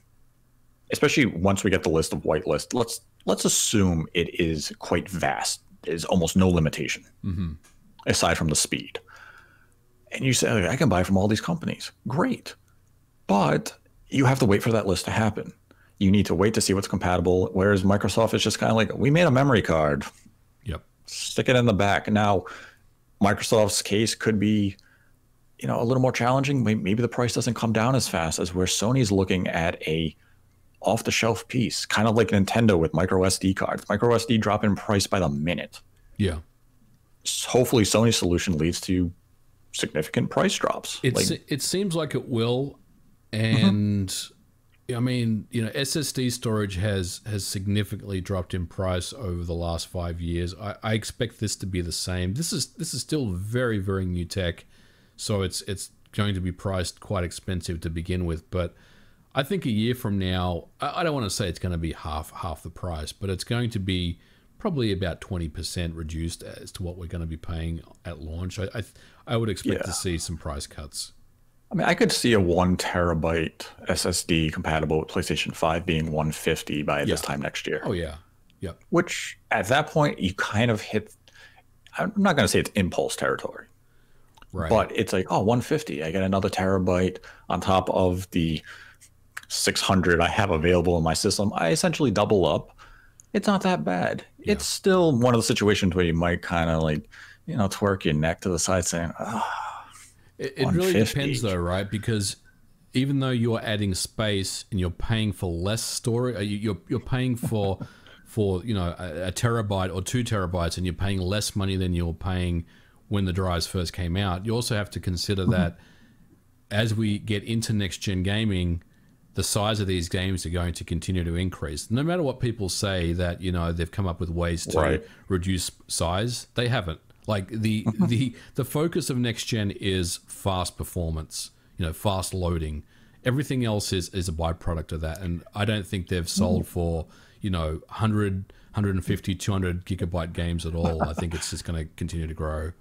especially once we get the list of whitelist. Let's let's assume it is quite vast. There's almost no limitation mm-hmm. aside from the speed. And you say, I can buy from all these companies. Great. But you have to wait for that list to happen you need to wait to see what's compatible. Whereas Microsoft is just kind of like, we made a memory card. Yep. Stick it in the back. Now, Microsoft's case could be, you know, a little more challenging. Maybe the price doesn't come down as fast as where Sony's looking at a off the shelf piece, kind of like Nintendo with micro SD cards. Micro SD drop in price by the minute. Yeah. Hopefully, Sony's solution leads to significant price drops. It's, like, it seems like it will. And. Mm-hmm I mean, you know, SSD storage has has significantly dropped in price over the last five years. I, I expect this to be the same. This is this is still very very new tech, so it's it's going to be priced quite expensive to begin with. But I think a year from now, I, I don't want to say it's going to be half half the price, but it's going to be probably about twenty percent reduced as to what we're going to be paying at launch. I I, I would expect yeah. to see some price cuts. I mean, I could see a one terabyte SSD compatible with PlayStation 5 being 150 by yeah. this time next year. Oh, yeah. Yep. Which at that point, you kind of hit, I'm not going to say it's impulse territory. Right. But it's like, oh, 150. I get another terabyte on top of the 600 I have available in my system. I essentially double up. It's not that bad. Yeah. It's still one of the situations where you might kind of like, you know, twerk your neck to the side saying, oh, it, it really depends, though, right? Because even though you're adding space and you're paying for less storage, uh, you're you're paying for for you know a, a, terabyte or two terabytes, and you're paying less money than you're paying when the drives first came out. You also have to consider mm-hmm. that as we get into next gen gaming, the size of these games are going to continue to increase. No matter what people say that you know they've come up with ways to right. reduce size, they haven't. Like the the the focus of next gen is fast performance, you know, fast loading. Everything else is is a byproduct of that, and I don't think they've sold mm. for you know 100, 150, 200 gigabyte games at all. I think it's just going to continue to grow.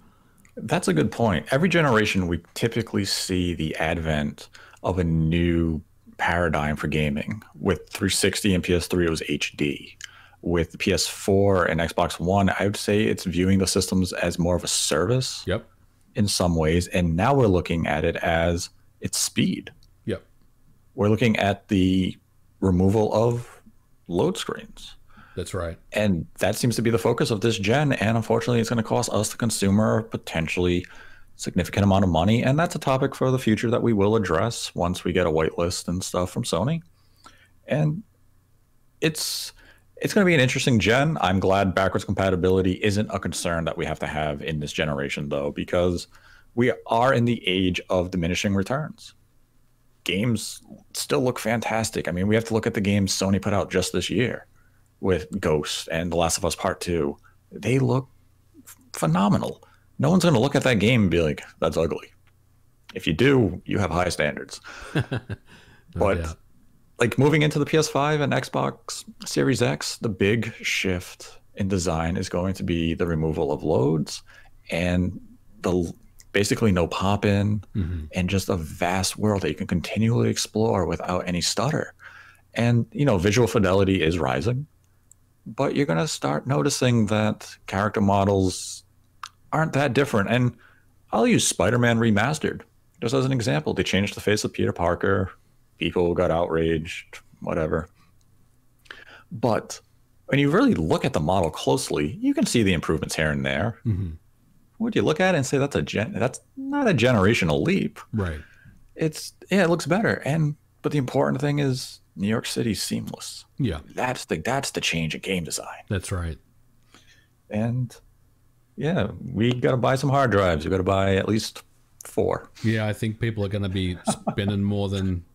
That's a good point. Every generation, we typically see the advent of a new paradigm for gaming. With 360 and PS3, it was HD with PS4 and Xbox One, I would say it's viewing the systems as more of a service. Yep. In some ways, and now we're looking at it as its speed. Yep. We're looking at the removal of load screens. That's right. And that seems to be the focus of this gen. And unfortunately, it's going to cost us, the consumer, potentially significant amount of money, and that's a topic for the future that we will address once we get a whitelist and stuff from Sony. And it's it's going to be an interesting gen. I'm glad backwards compatibility isn't a concern that we have to have in this generation, though, because we are in the age of diminishing returns. Games still look fantastic. I mean, we have to look at the games Sony put out just this year with Ghost and The Last of Us Part 2. They look phenomenal. No one's going to look at that game and be like, that's ugly. If you do, you have high standards. but yeah like moving into the PS5 and Xbox Series X, the big shift in design is going to be the removal of loads and the basically no pop in mm-hmm. and just a vast world that you can continually explore without any stutter. And you know, visual fidelity is rising, but you're going to start noticing that character models aren't that different. And I'll use Spider-Man remastered just as an example. They changed the face of Peter Parker, people got outraged, whatever. But when you really look at the model closely, you can see the improvements here and there. Mm-hmm. Would you look at it and say that's a gen? That's not a generational leap, right? It's yeah, it looks better. And but the important thing is New York City's seamless. Yeah, that's the that's the change in game design. That's right. And yeah, we got to buy some hard drives. We got to buy at least four. Yeah, I think people are going to be spending more than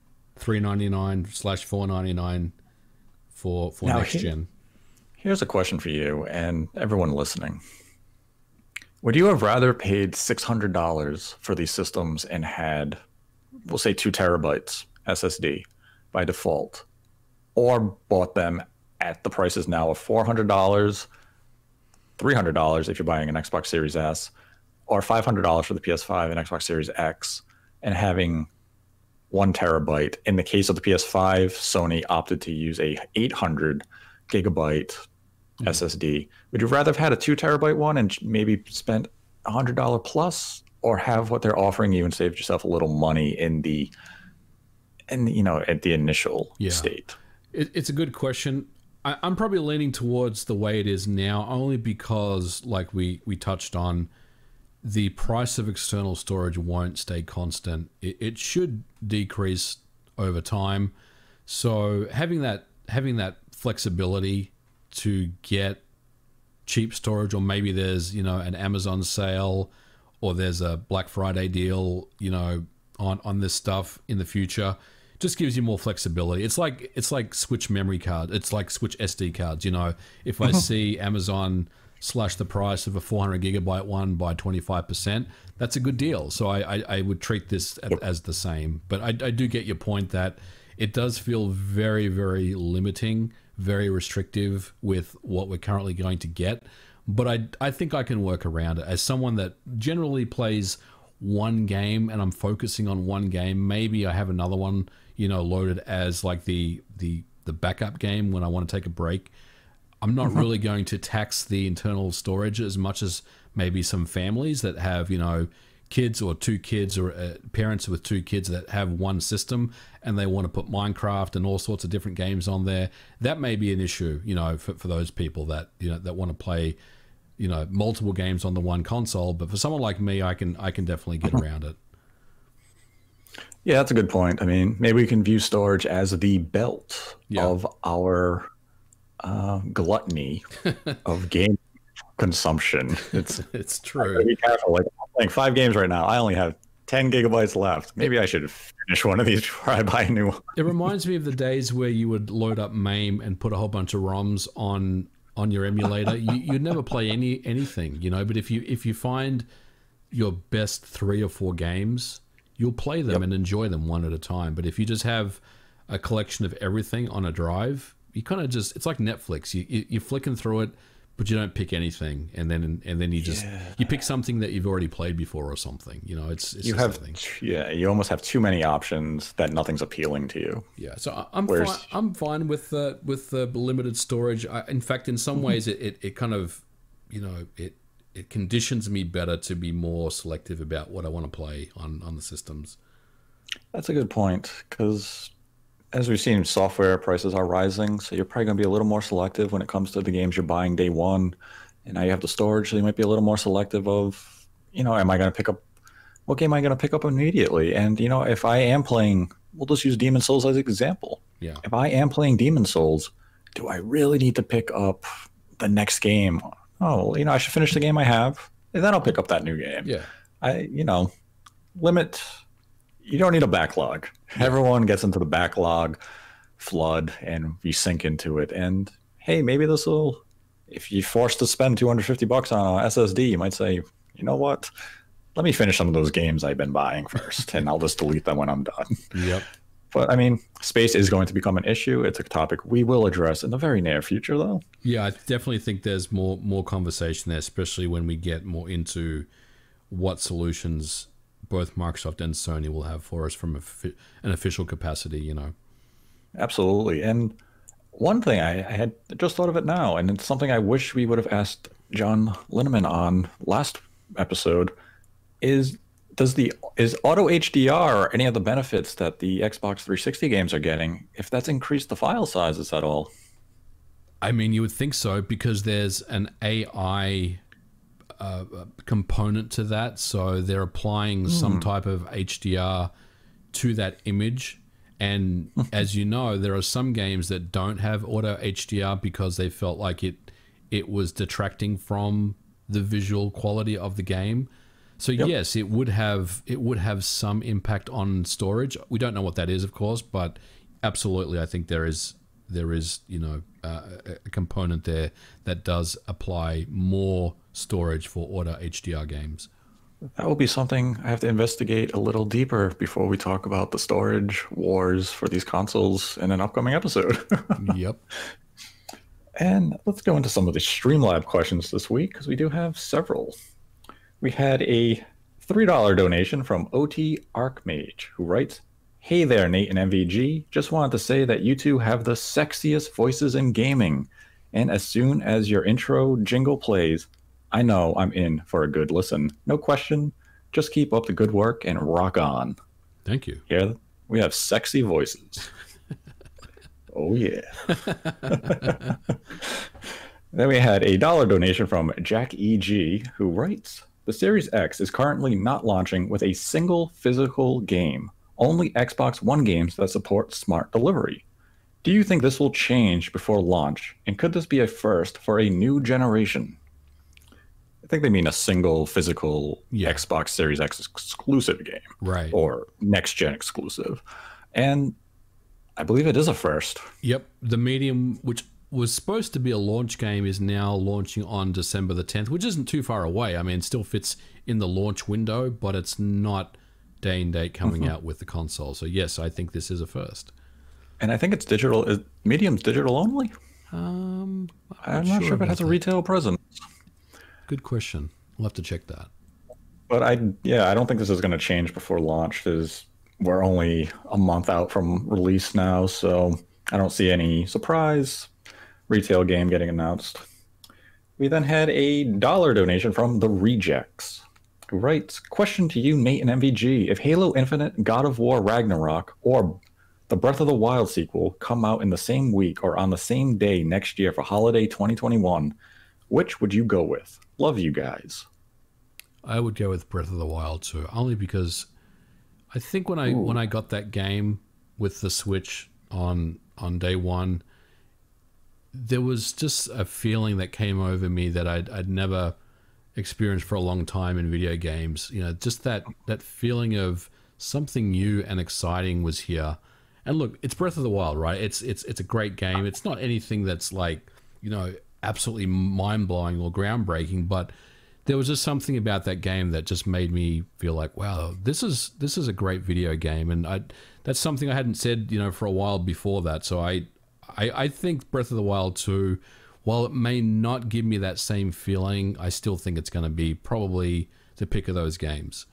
three ninety nine slash four ninety nine for for now, next gen. Here's a question for you and everyone listening. Would you have rather paid six hundred dollars for these systems and had, we'll say, two terabytes SSD by default, or bought them at the prices now of four hundred dollars, three hundred dollars if you're buying an Xbox Series S, or five hundred dollars for the PS5 and Xbox Series X, and having one terabyte. In the case of the PS5, Sony opted to use a 800 gigabyte mm-hmm. SSD. Would you rather have had a two terabyte one and maybe spent a hundred dollar plus, or have what they're offering you and saved yourself a little money in the, and you know, at the initial yeah. state? It, it's a good question. I, I'm probably leaning towards the way it is now, only because, like we we touched on the price of external storage won't stay constant. It, it should decrease over time. So having that having that flexibility to get cheap storage, or maybe there's you know an Amazon sale, or there's a Black Friday deal, you know, on on this stuff in the future, just gives you more flexibility. It's like it's like Switch memory card. It's like Switch SD cards. You know, if I mm-hmm. see Amazon slash the price of a 400 gigabyte one by 25%, that's a good deal. So I, I, I would treat this as the same. But I, I do get your point that it does feel very, very limiting, very restrictive with what we're currently going to get. But I, I think I can work around it. As someone that generally plays one game and I'm focusing on one game, maybe I have another one, you know, loaded as like the the the backup game when I want to take a break. I'm not really going to tax the internal storage as much as maybe some families that have, you know, kids or two kids or uh, parents with two kids that have one system and they want to put Minecraft and all sorts of different games on there. That may be an issue, you know, for, for those people that, you know, that want to play, you know, multiple games on the one console. But for someone like me, I can, I can definitely get mm-hmm. around it. Yeah, that's a good point. I mean, maybe we can view storage as the belt yeah. of our uh, gluttony of game consumption. It's it's true. Be careful. Like I'm playing five games right now. I only have 10 gigabytes left. Maybe I should finish one of these before I buy a new one. It reminds me of the days where you would load up MAME and put a whole bunch of ROMs on on your emulator. you, would never play any anything, you know. But if you if you find your best three or four games, you'll play them yep. and enjoy them one at a time. But if you just have a collection of everything on a drive, you kind of just it's like Netflix. You, you you're flicking through it, but you don't pick anything, and then and then you just yeah. you pick something that you've already played before or something. You know, it's, it's you have yeah, you almost have too many options that nothing's appealing to you. Yeah, so I'm Whereas, fine, I'm fine with the with the limited storage. I, in fact, in some ways, it, it it kind of you know it it conditions me better to be more selective about what I want to play on on the systems. That's a good point because as we've seen, software prices are rising, so you're probably going to be a little more selective when it comes to the games you're buying day one. And now you have the storage, so you might be a little more selective of, you know, am I going to pick up what game am I going to pick up immediately? And you know, if I am playing, we'll just use Demon's Souls as an example. Yeah. If I am playing Demon's Souls, do I really need to pick up the next game? Oh, you know, I should finish the game I have, and then I'll pick up that new game. Yeah. I, you know, limit. You don't need a backlog. Everyone gets into the backlog flood, and you sink into it. And hey, maybe this will. If you're forced to spend 250 bucks on a SSD, you might say, you know what? Let me finish some of those games I've been buying first, and I'll just delete them when I'm done. Yep. But I mean, space is going to become an issue. It's a topic we will address in the very near future, though. Yeah, I definitely think there's more more conversation there, especially when we get more into what solutions both Microsoft and Sony will have for us from an official capacity. You know. Absolutely, and one thing I, I had just thought of it now, and it's something I wish we would have asked John Linneman on last episode, is does the is auto HDR or any of the benefits that the Xbox 360 games are getting, if that's increased the file sizes at all? I mean, you would think so because there's an AI uh, component to that, so they're applying mm. some type of HDR to that image. And as you know, there are some games that don't have auto HDR because they felt like it it was detracting from the visual quality of the game. So yep. yes, it would have it would have some impact on storage. We don't know what that is, of course, but absolutely, I think there is there is you know uh, a component there that does apply more storage for auto HDR games. That will be something I have to investigate a little deeper before we talk about the storage wars for these consoles in an upcoming episode. yep. And let's go into some of the Streamlab questions this week because we do have several we had a $3 donation from OT Archmage, who writes, Hey there, Nate and MVG. Just wanted to say that you two have the sexiest voices in gaming. And as soon as your intro jingle plays, I know I'm in for a good listen. No question. Just keep up the good work and rock on. Thank you. Here we have sexy voices. oh, yeah. then we had a dollar donation from Jack E.G., who writes, the Series X is currently not launching with a single physical game, only Xbox One games that support smart delivery. Do you think this will change before launch, and could this be a first for a new generation? I think they mean a single physical yeah. Xbox Series X exclusive game, right? Or next gen exclusive, and I believe it is a first. Yep, the medium, which was supposed to be a launch game is now launching on December the 10th, which isn't too far away. I mean, still fits in the launch window, but it's not day and date coming mm-hmm. out with the console. So yes, I think this is a first. And I think it's digital. Is Medium's digital only? Um, I'm, I'm not sure, sure if it has that. a retail presence. Good question. We'll have to check that. But I, yeah, I don't think this is going to change before launch. Because we're only a month out from release now, so I don't see any surprise retail game getting announced. We then had a dollar donation from The Rejects, who writes Question to you, Nate and MVG. If Halo Infinite, God of War Ragnarok, or the Breath of the Wild sequel come out in the same week or on the same day next year for holiday 2021, which would you go with? Love you guys. I would go with Breath of the Wild too, only because I think when I Ooh. when I got that game with the Switch on on day one, there was just a feeling that came over me that I'd, I'd never experienced for a long time in video games. You know, just that that feeling of something new and exciting was here. And look, it's Breath of the Wild, right? It's it's it's a great game. It's not anything that's like you know absolutely mind blowing or groundbreaking, but there was just something about that game that just made me feel like, wow, this is this is a great video game, and I that's something I hadn't said you know for a while before that. So I I, I think Breath of the Wild 2, while it may not give me that same feeling, I still think it's going to be probably the pick of those games.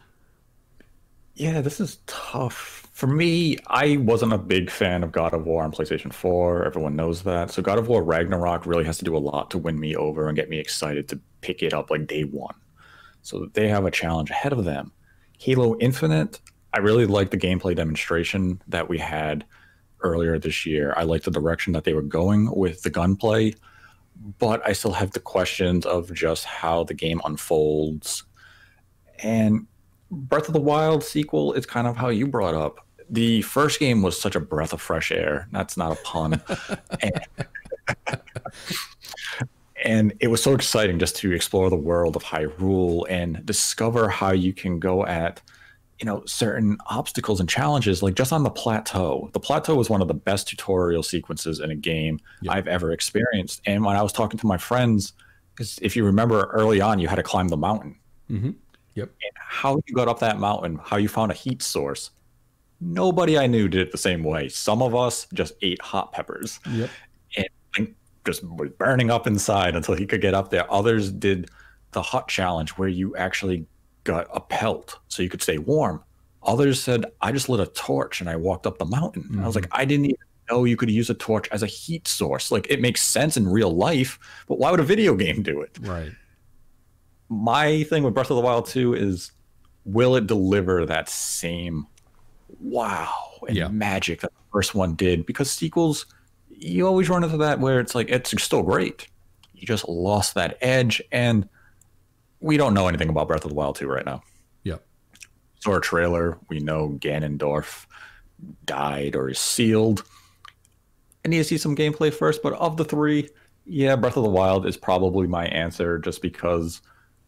Yeah, this is tough. For me, I wasn't a big fan of God of War on PlayStation 4. Everyone knows that. So God of War Ragnarok really has to do a lot to win me over and get me excited to pick it up like day one. So they have a challenge ahead of them. Halo Infinite, I really like the gameplay demonstration that we had earlier this year. I like the direction that they were going with the gunplay, but I still have the questions of just how the game unfolds. And Breath of the Wild sequel is kind of how you brought up. The first game was such a breath of fresh air. That's not a pun. and, and it was so exciting just to explore the world of Hyrule and discover how you can go at you know certain obstacles and challenges like just on the plateau the plateau was one of the best tutorial sequences in a game i've ever experienced and when i was talking to my friends because if you remember early on you had to climb the mountain mm-hmm. yep and how you got up that mountain how you found a heat source nobody i knew did it the same way some of us just ate hot peppers yep. and just was burning up inside until he could get up there others did the hot challenge where you actually got a pelt so you could stay warm. Others said, I just lit a torch and I walked up the mountain. Mm-hmm. I was like, mm-hmm. I didn't even know you could use a torch as a heat source. Like it makes sense in real life, but why would a video game do it? Right. My thing with Breath of the Wild 2 is will it deliver that same wow and yeah. magic that the first one did? Because sequels, you always run into that where it's like, it's still great. You just lost that edge. And we don't know anything about Breath of the Wild 2 right now. Yep. So our trailer, we know Ganondorf died or is sealed. I need to see some gameplay first, but of the three, yeah, Breath of the Wild is probably my answer just because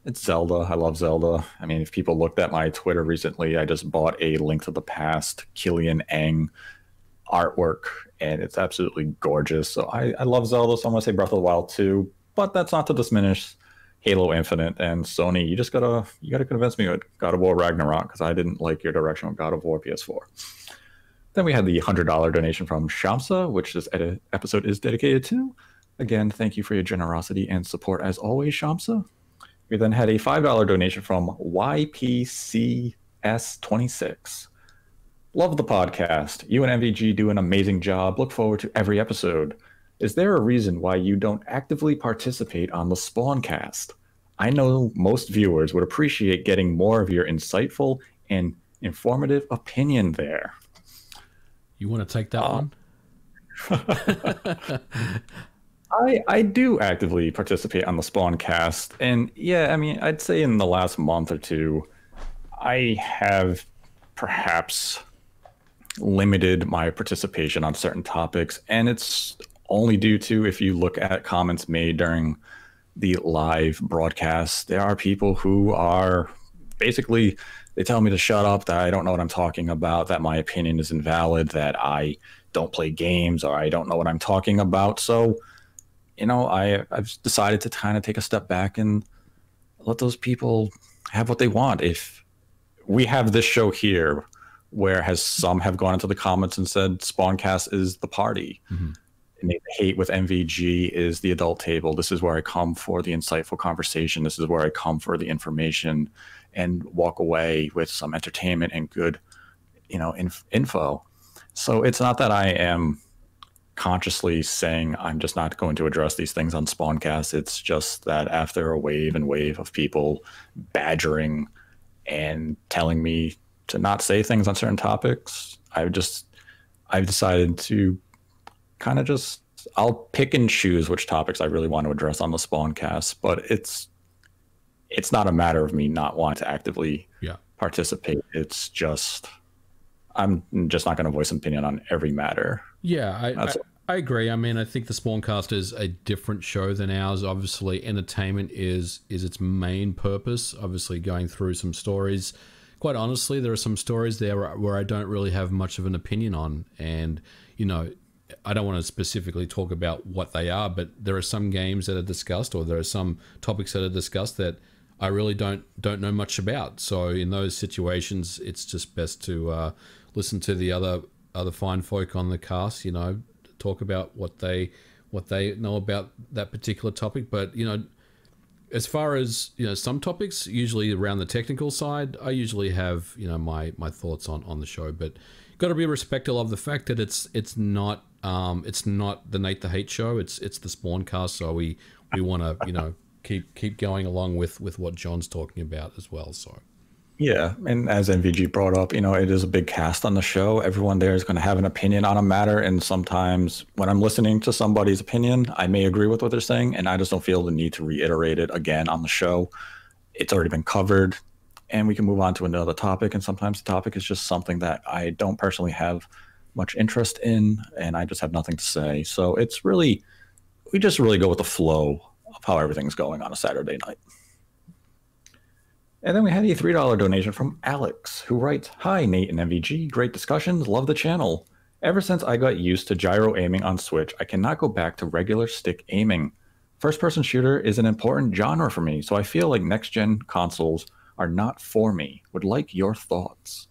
it's Zelda. I love Zelda. I mean, if people looked at my Twitter recently, I just bought a Link to the Past Killian Eng artwork, and it's absolutely gorgeous. So I, I love Zelda, so I'm to say Breath of the Wild 2, but that's not to diminish Halo Infinite and Sony, you just gotta you gotta convince me with God of War Ragnarok because I didn't like your direction with God of War PS4. Then we had the hundred dollar donation from Shamsa, which this episode is dedicated to. Again, thank you for your generosity and support as always, Shamsa. We then had a five dollar donation from YPCS26. Love the podcast. You and MVG do an amazing job. Look forward to every episode. Is there a reason why you don't actively participate on the Spawncast? I know most viewers would appreciate getting more of your insightful and informative opinion there. You want to take that uh, one? I I do actively participate on the Spawncast, and yeah, I mean, I'd say in the last month or two, I have perhaps limited my participation on certain topics, and it's only due to if you look at comments made during the live broadcast, there are people who are basically they tell me to shut up, that I don't know what I'm talking about, that my opinion is invalid, that I don't play games or I don't know what I'm talking about. So, you know, I I've decided to kind of take a step back and let those people have what they want. If we have this show here where has some have gone into the comments and said Spawncast is the party. Mm-hmm hate with MVG is the adult table. This is where I come for the insightful conversation. This is where I come for the information and walk away with some entertainment and good, you know, inf- info. So it's not that I am consciously saying I'm just not going to address these things on Spawncast. It's just that after a wave and wave of people badgering and telling me to not say things on certain topics, I've just I've decided to kind of just I'll pick and choose which topics I really want to address on the Spawncast, but it's it's not a matter of me not wanting to actively yeah. participate. It's just I'm just not going to voice an opinion on every matter. Yeah, I, I, I, agree. I mean, I think the Spawncast is a different show than ours. Obviously, entertainment is is its main purpose. Obviously, going through some stories. Quite honestly, there are some stories there where I don't really have much of an opinion on, and you know, I don't want to specifically talk about what they are, but there are some games that are discussed, or there are some topics that are discussed that I really don't don't know much about. So in those situations, it's just best to uh, listen to the other other fine folk on the cast. You know, talk about what they what they know about that particular topic. But you know, as far as you know, some topics usually around the technical side, I usually have you know my my thoughts on on the show, but got to be respectful of the fact that it's it's not um, it's not the Nate the Hate show. It's it's the Spawncast. So we we want to you know keep keep going along with with what John's talking about as well. So. Yeah, and as MVG brought up, you know, it is a big cast on the show. Everyone there is going to have an opinion on a matter, and sometimes when I'm listening to somebody's opinion, I may agree with what they're saying, and I just don't feel the need to reiterate it again on the show. It's already been covered, and we can move on to another topic. And sometimes the topic is just something that I don't personally have much interest in, and I just have nothing to say. So it's really, we just really go with the flow of how everything's going on a Saturday night. And then we had a $3 donation from Alex, who writes Hi, Nate and MVG. Great discussions. Love the channel. Ever since I got used to gyro aiming on Switch, I cannot go back to regular stick aiming. First person shooter is an important genre for me, so I feel like next gen consoles are not for me. Would like your thoughts.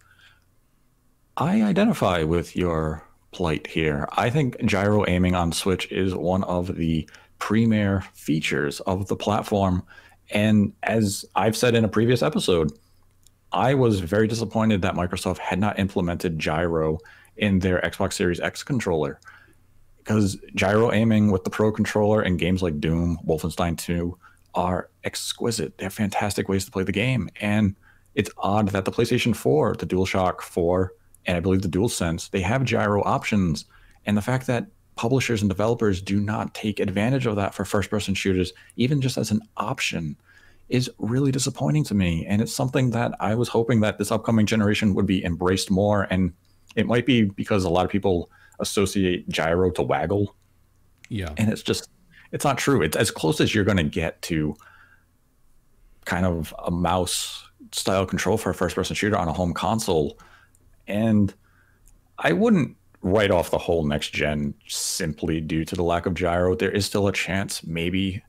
I identify with your plight here. I think gyro aiming on Switch is one of the premier features of the platform. And as I've said in a previous episode, I was very disappointed that Microsoft had not implemented gyro in their Xbox Series X controller because gyro aiming with the Pro controller and games like Doom, Wolfenstein 2 are exquisite. They're fantastic ways to play the game. And it's odd that the PlayStation 4, the DualShock 4, and I believe the DualSense, they have gyro options. And the fact that publishers and developers do not take advantage of that for first person shooters, even just as an option, is really disappointing to me. And it's something that I was hoping that this upcoming generation would be embraced more. And it might be because a lot of people associate gyro to waggle. Yeah. And it's just, it's not true. It's as close as you're going to get to kind of a mouse style control for a first person shooter on a home console. And I wouldn't write off the whole next gen simply due to the lack of gyro. There is still a chance maybe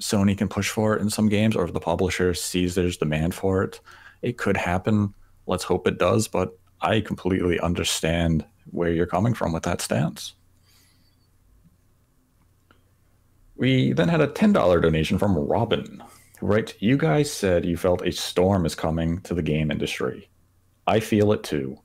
Sony can push for it in some games, or if the publisher sees there's demand for it, it could happen. Let's hope it does. But I completely understand where you're coming from with that stance. We then had a $10 donation from Robin, who writes, You guys said you felt a storm is coming to the game industry. I feel it too.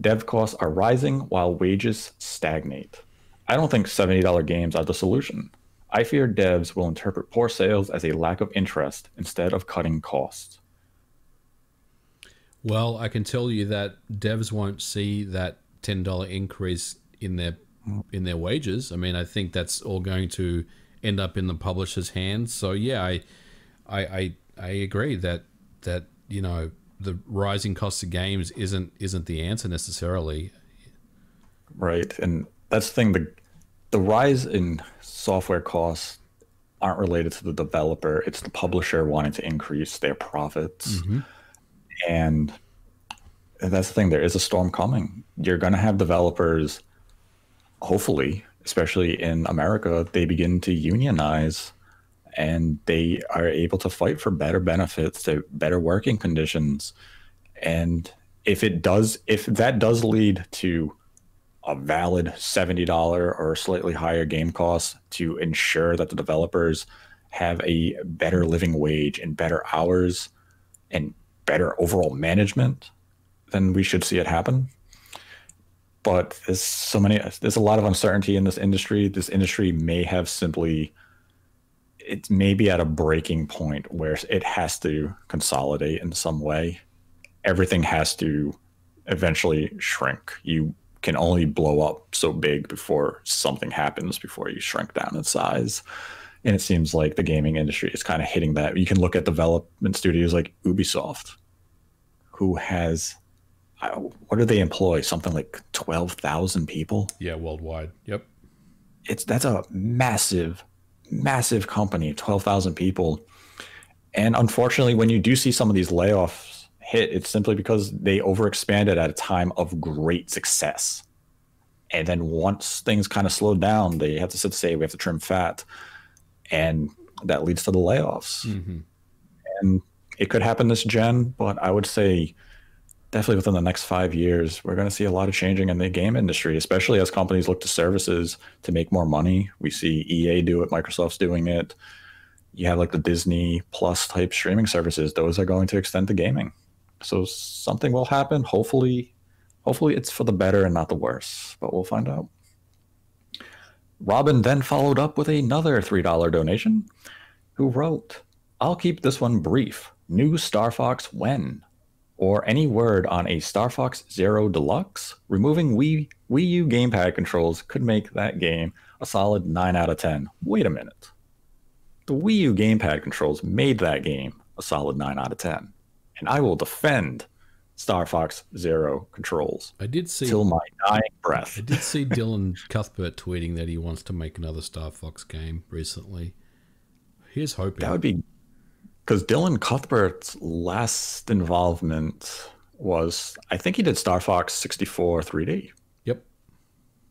Dev costs are rising while wages stagnate. I don't think $70 games are the solution. I fear devs will interpret poor sales as a lack of interest instead of cutting costs. Well, I can tell you that devs won't see that ten dollar increase in their in their wages. I mean, I think that's all going to end up in the publisher's hands. So yeah, I I I, I agree that that you know the rising cost of games isn't isn't the answer necessarily. Right, and that's the thing. The the rise in software costs aren't related to the developer. It's the publisher wanting to increase their profits. Mm-hmm. And that's the thing. There is a storm coming. You're going to have developers, hopefully, especially in America, they begin to unionize and they are able to fight for better benefits, to better working conditions. And if it does, if that does lead to a valid $70 or slightly higher game cost to ensure that the developers have a better living wage and better hours and better overall management, then we should see it happen. But there's so many, there's a lot of uncertainty in this industry. This industry may have simply, it may be at a breaking point where it has to consolidate in some way. Everything has to eventually shrink. You can only blow up so big before something happens, before you shrink down in size. And it seems like the gaming industry is kind of hitting that. You can look at development studios like Ubisoft, who has what do they employ? Something like twelve thousand people. Yeah, worldwide. Yep. It's that's a massive, massive company. Twelve thousand people, and unfortunately, when you do see some of these layoffs hit, it's simply because they overexpanded at a time of great success, and then once things kind of slowed down, they have to sit say we have to trim fat, and that leads to the layoffs. Mm-hmm. And it could happen this gen, but I would say definitely within the next five years, we're going to see a lot of changing in the game industry, especially as companies look to services to make more money. We see EA do it, Microsoft's doing it. You have like the Disney Plus type streaming services; those are going to extend to gaming. So something will happen. Hopefully, hopefully it's for the better and not the worse. But we'll find out. Robin then followed up with another $3 donation, who wrote, I'll keep this one brief. New Star Fox when? Or any word on a Star Fox Zero Deluxe, removing Wii, Wii U gamepad controls could make that game a solid 9 out of 10. Wait a minute. The Wii U gamepad controls made that game a solid 9 out of 10. and I will defend Star Fox Zero controls. I did see till my dying breath. I did see Dylan Cuthbert tweeting that he wants to make another Star Fox game recently. Here's hoping. That would be because Dylan Cuthbert's last involvement was I think he did Star Fox 64 3D. Yep.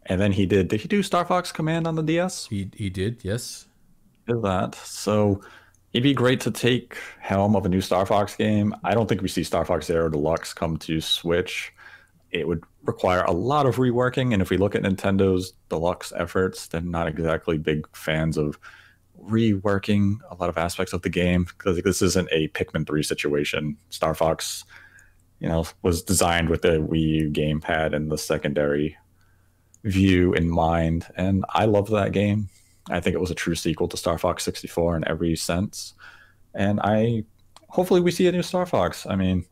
And then he did did he do Star Fox Command on the DS? He he did, yes. Did that. So it'd be great to take helm of a new Star Fox game. I don't think we see Star Fox Zero Deluxe come to Switch. It would require a lot of reworking, and if we look at Nintendo's deluxe efforts, they're not exactly big fans of reworking a lot of aspects of the game because this isn't a Pikmin 3 situation. Star Fox, you know, was designed with the Wii U gamepad and the secondary view in mind, and I love that game. I think it was a true sequel to Star Fox 64 in every sense. And I hopefully we see a new Star Fox. I mean,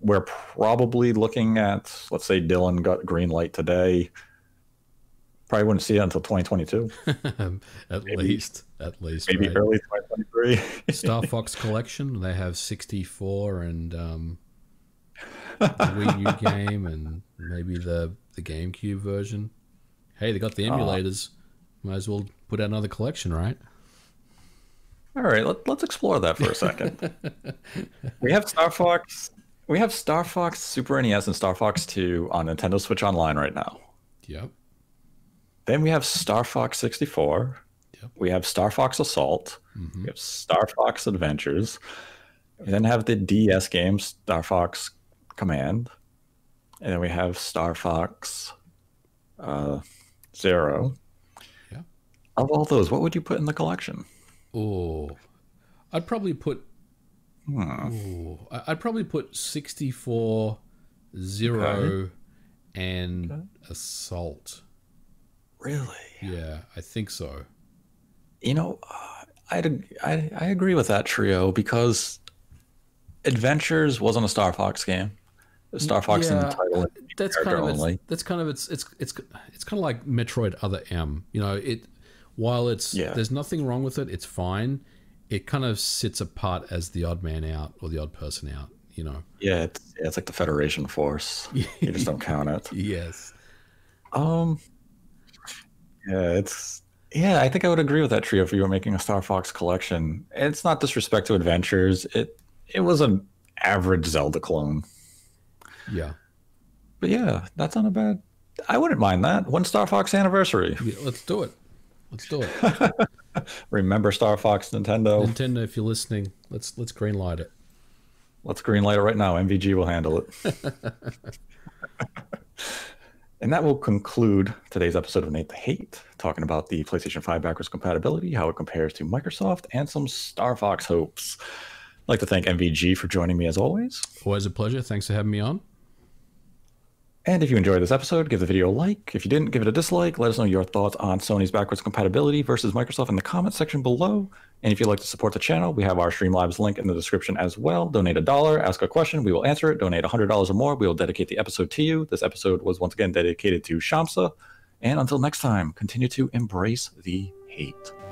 we're probably looking at let's say Dylan got green light today. Probably wouldn't see it until 2022. at maybe, least, at least, maybe right? early 2023. Star Fox Collection. They have 64 and um, the Wii U game and maybe the the GameCube version. Hey, they got the ah. emulators. Uh, might as well put out another collection, right? All right, let, us explore that for a second. we have Star Fox. We have Star Fox Super NES and Star Fox 2 on Nintendo Switch Online right now. Yep. Then we have Star Fox 64. Yep. We have Star Fox Assault. Mm-hmm. We have Star Fox Adventures. We then have the DS game Star Fox Command. And then we have Star Fox uh, Zero. Of all those, what would you put in the collection? Oh, I'd probably put. Hmm. Ooh, I'd probably put sixty-four, zero, okay. and okay. assault. Really? Yeah, I think so. You know, uh, I'd, I I agree with that trio because Adventures wasn't a Star Fox game. Star Fox yeah, in the title. That's kind of its, that's kind of it's it's it's it's kind of like Metroid Other M. You know, it while it's yeah. there's nothing wrong with it, it's fine. It kind of sits apart as the odd man out or the odd person out. You know. Yeah, it's yeah, it's like the Federation force. you just don't count it. Yes. Um. Yeah, it's yeah. I think I would agree with that trio if you were making a Star Fox collection. It's not disrespect to Adventures. It it was an average Zelda clone. Yeah. But yeah, that's not a bad. I wouldn't mind that. One Star Fox anniversary. Yeah, let's do it. Let's do it. Remember Star Fox Nintendo. Nintendo, if you're listening, let's let's greenlight it. Let's greenlight it right now. MVG will handle it. and that will conclude today's episode of Nate the Hate, talking about the PlayStation 5 backwards compatibility, how it compares to Microsoft, and some Star Fox hopes. I'd like to thank MVG for joining me as always. Always a pleasure. Thanks for having me on. And if you enjoyed this episode, give the video a like. If you didn't, give it a dislike. Let us know your thoughts on Sony's backwards compatibility versus Microsoft in the comment section below. And if you'd like to support the channel, we have our Streamlabs link in the description as well. Donate a dollar, ask a question, we will answer it. Donate $100 or more, we will dedicate the episode to you. This episode was once again dedicated to Shamsa. And until next time, continue to embrace the hate.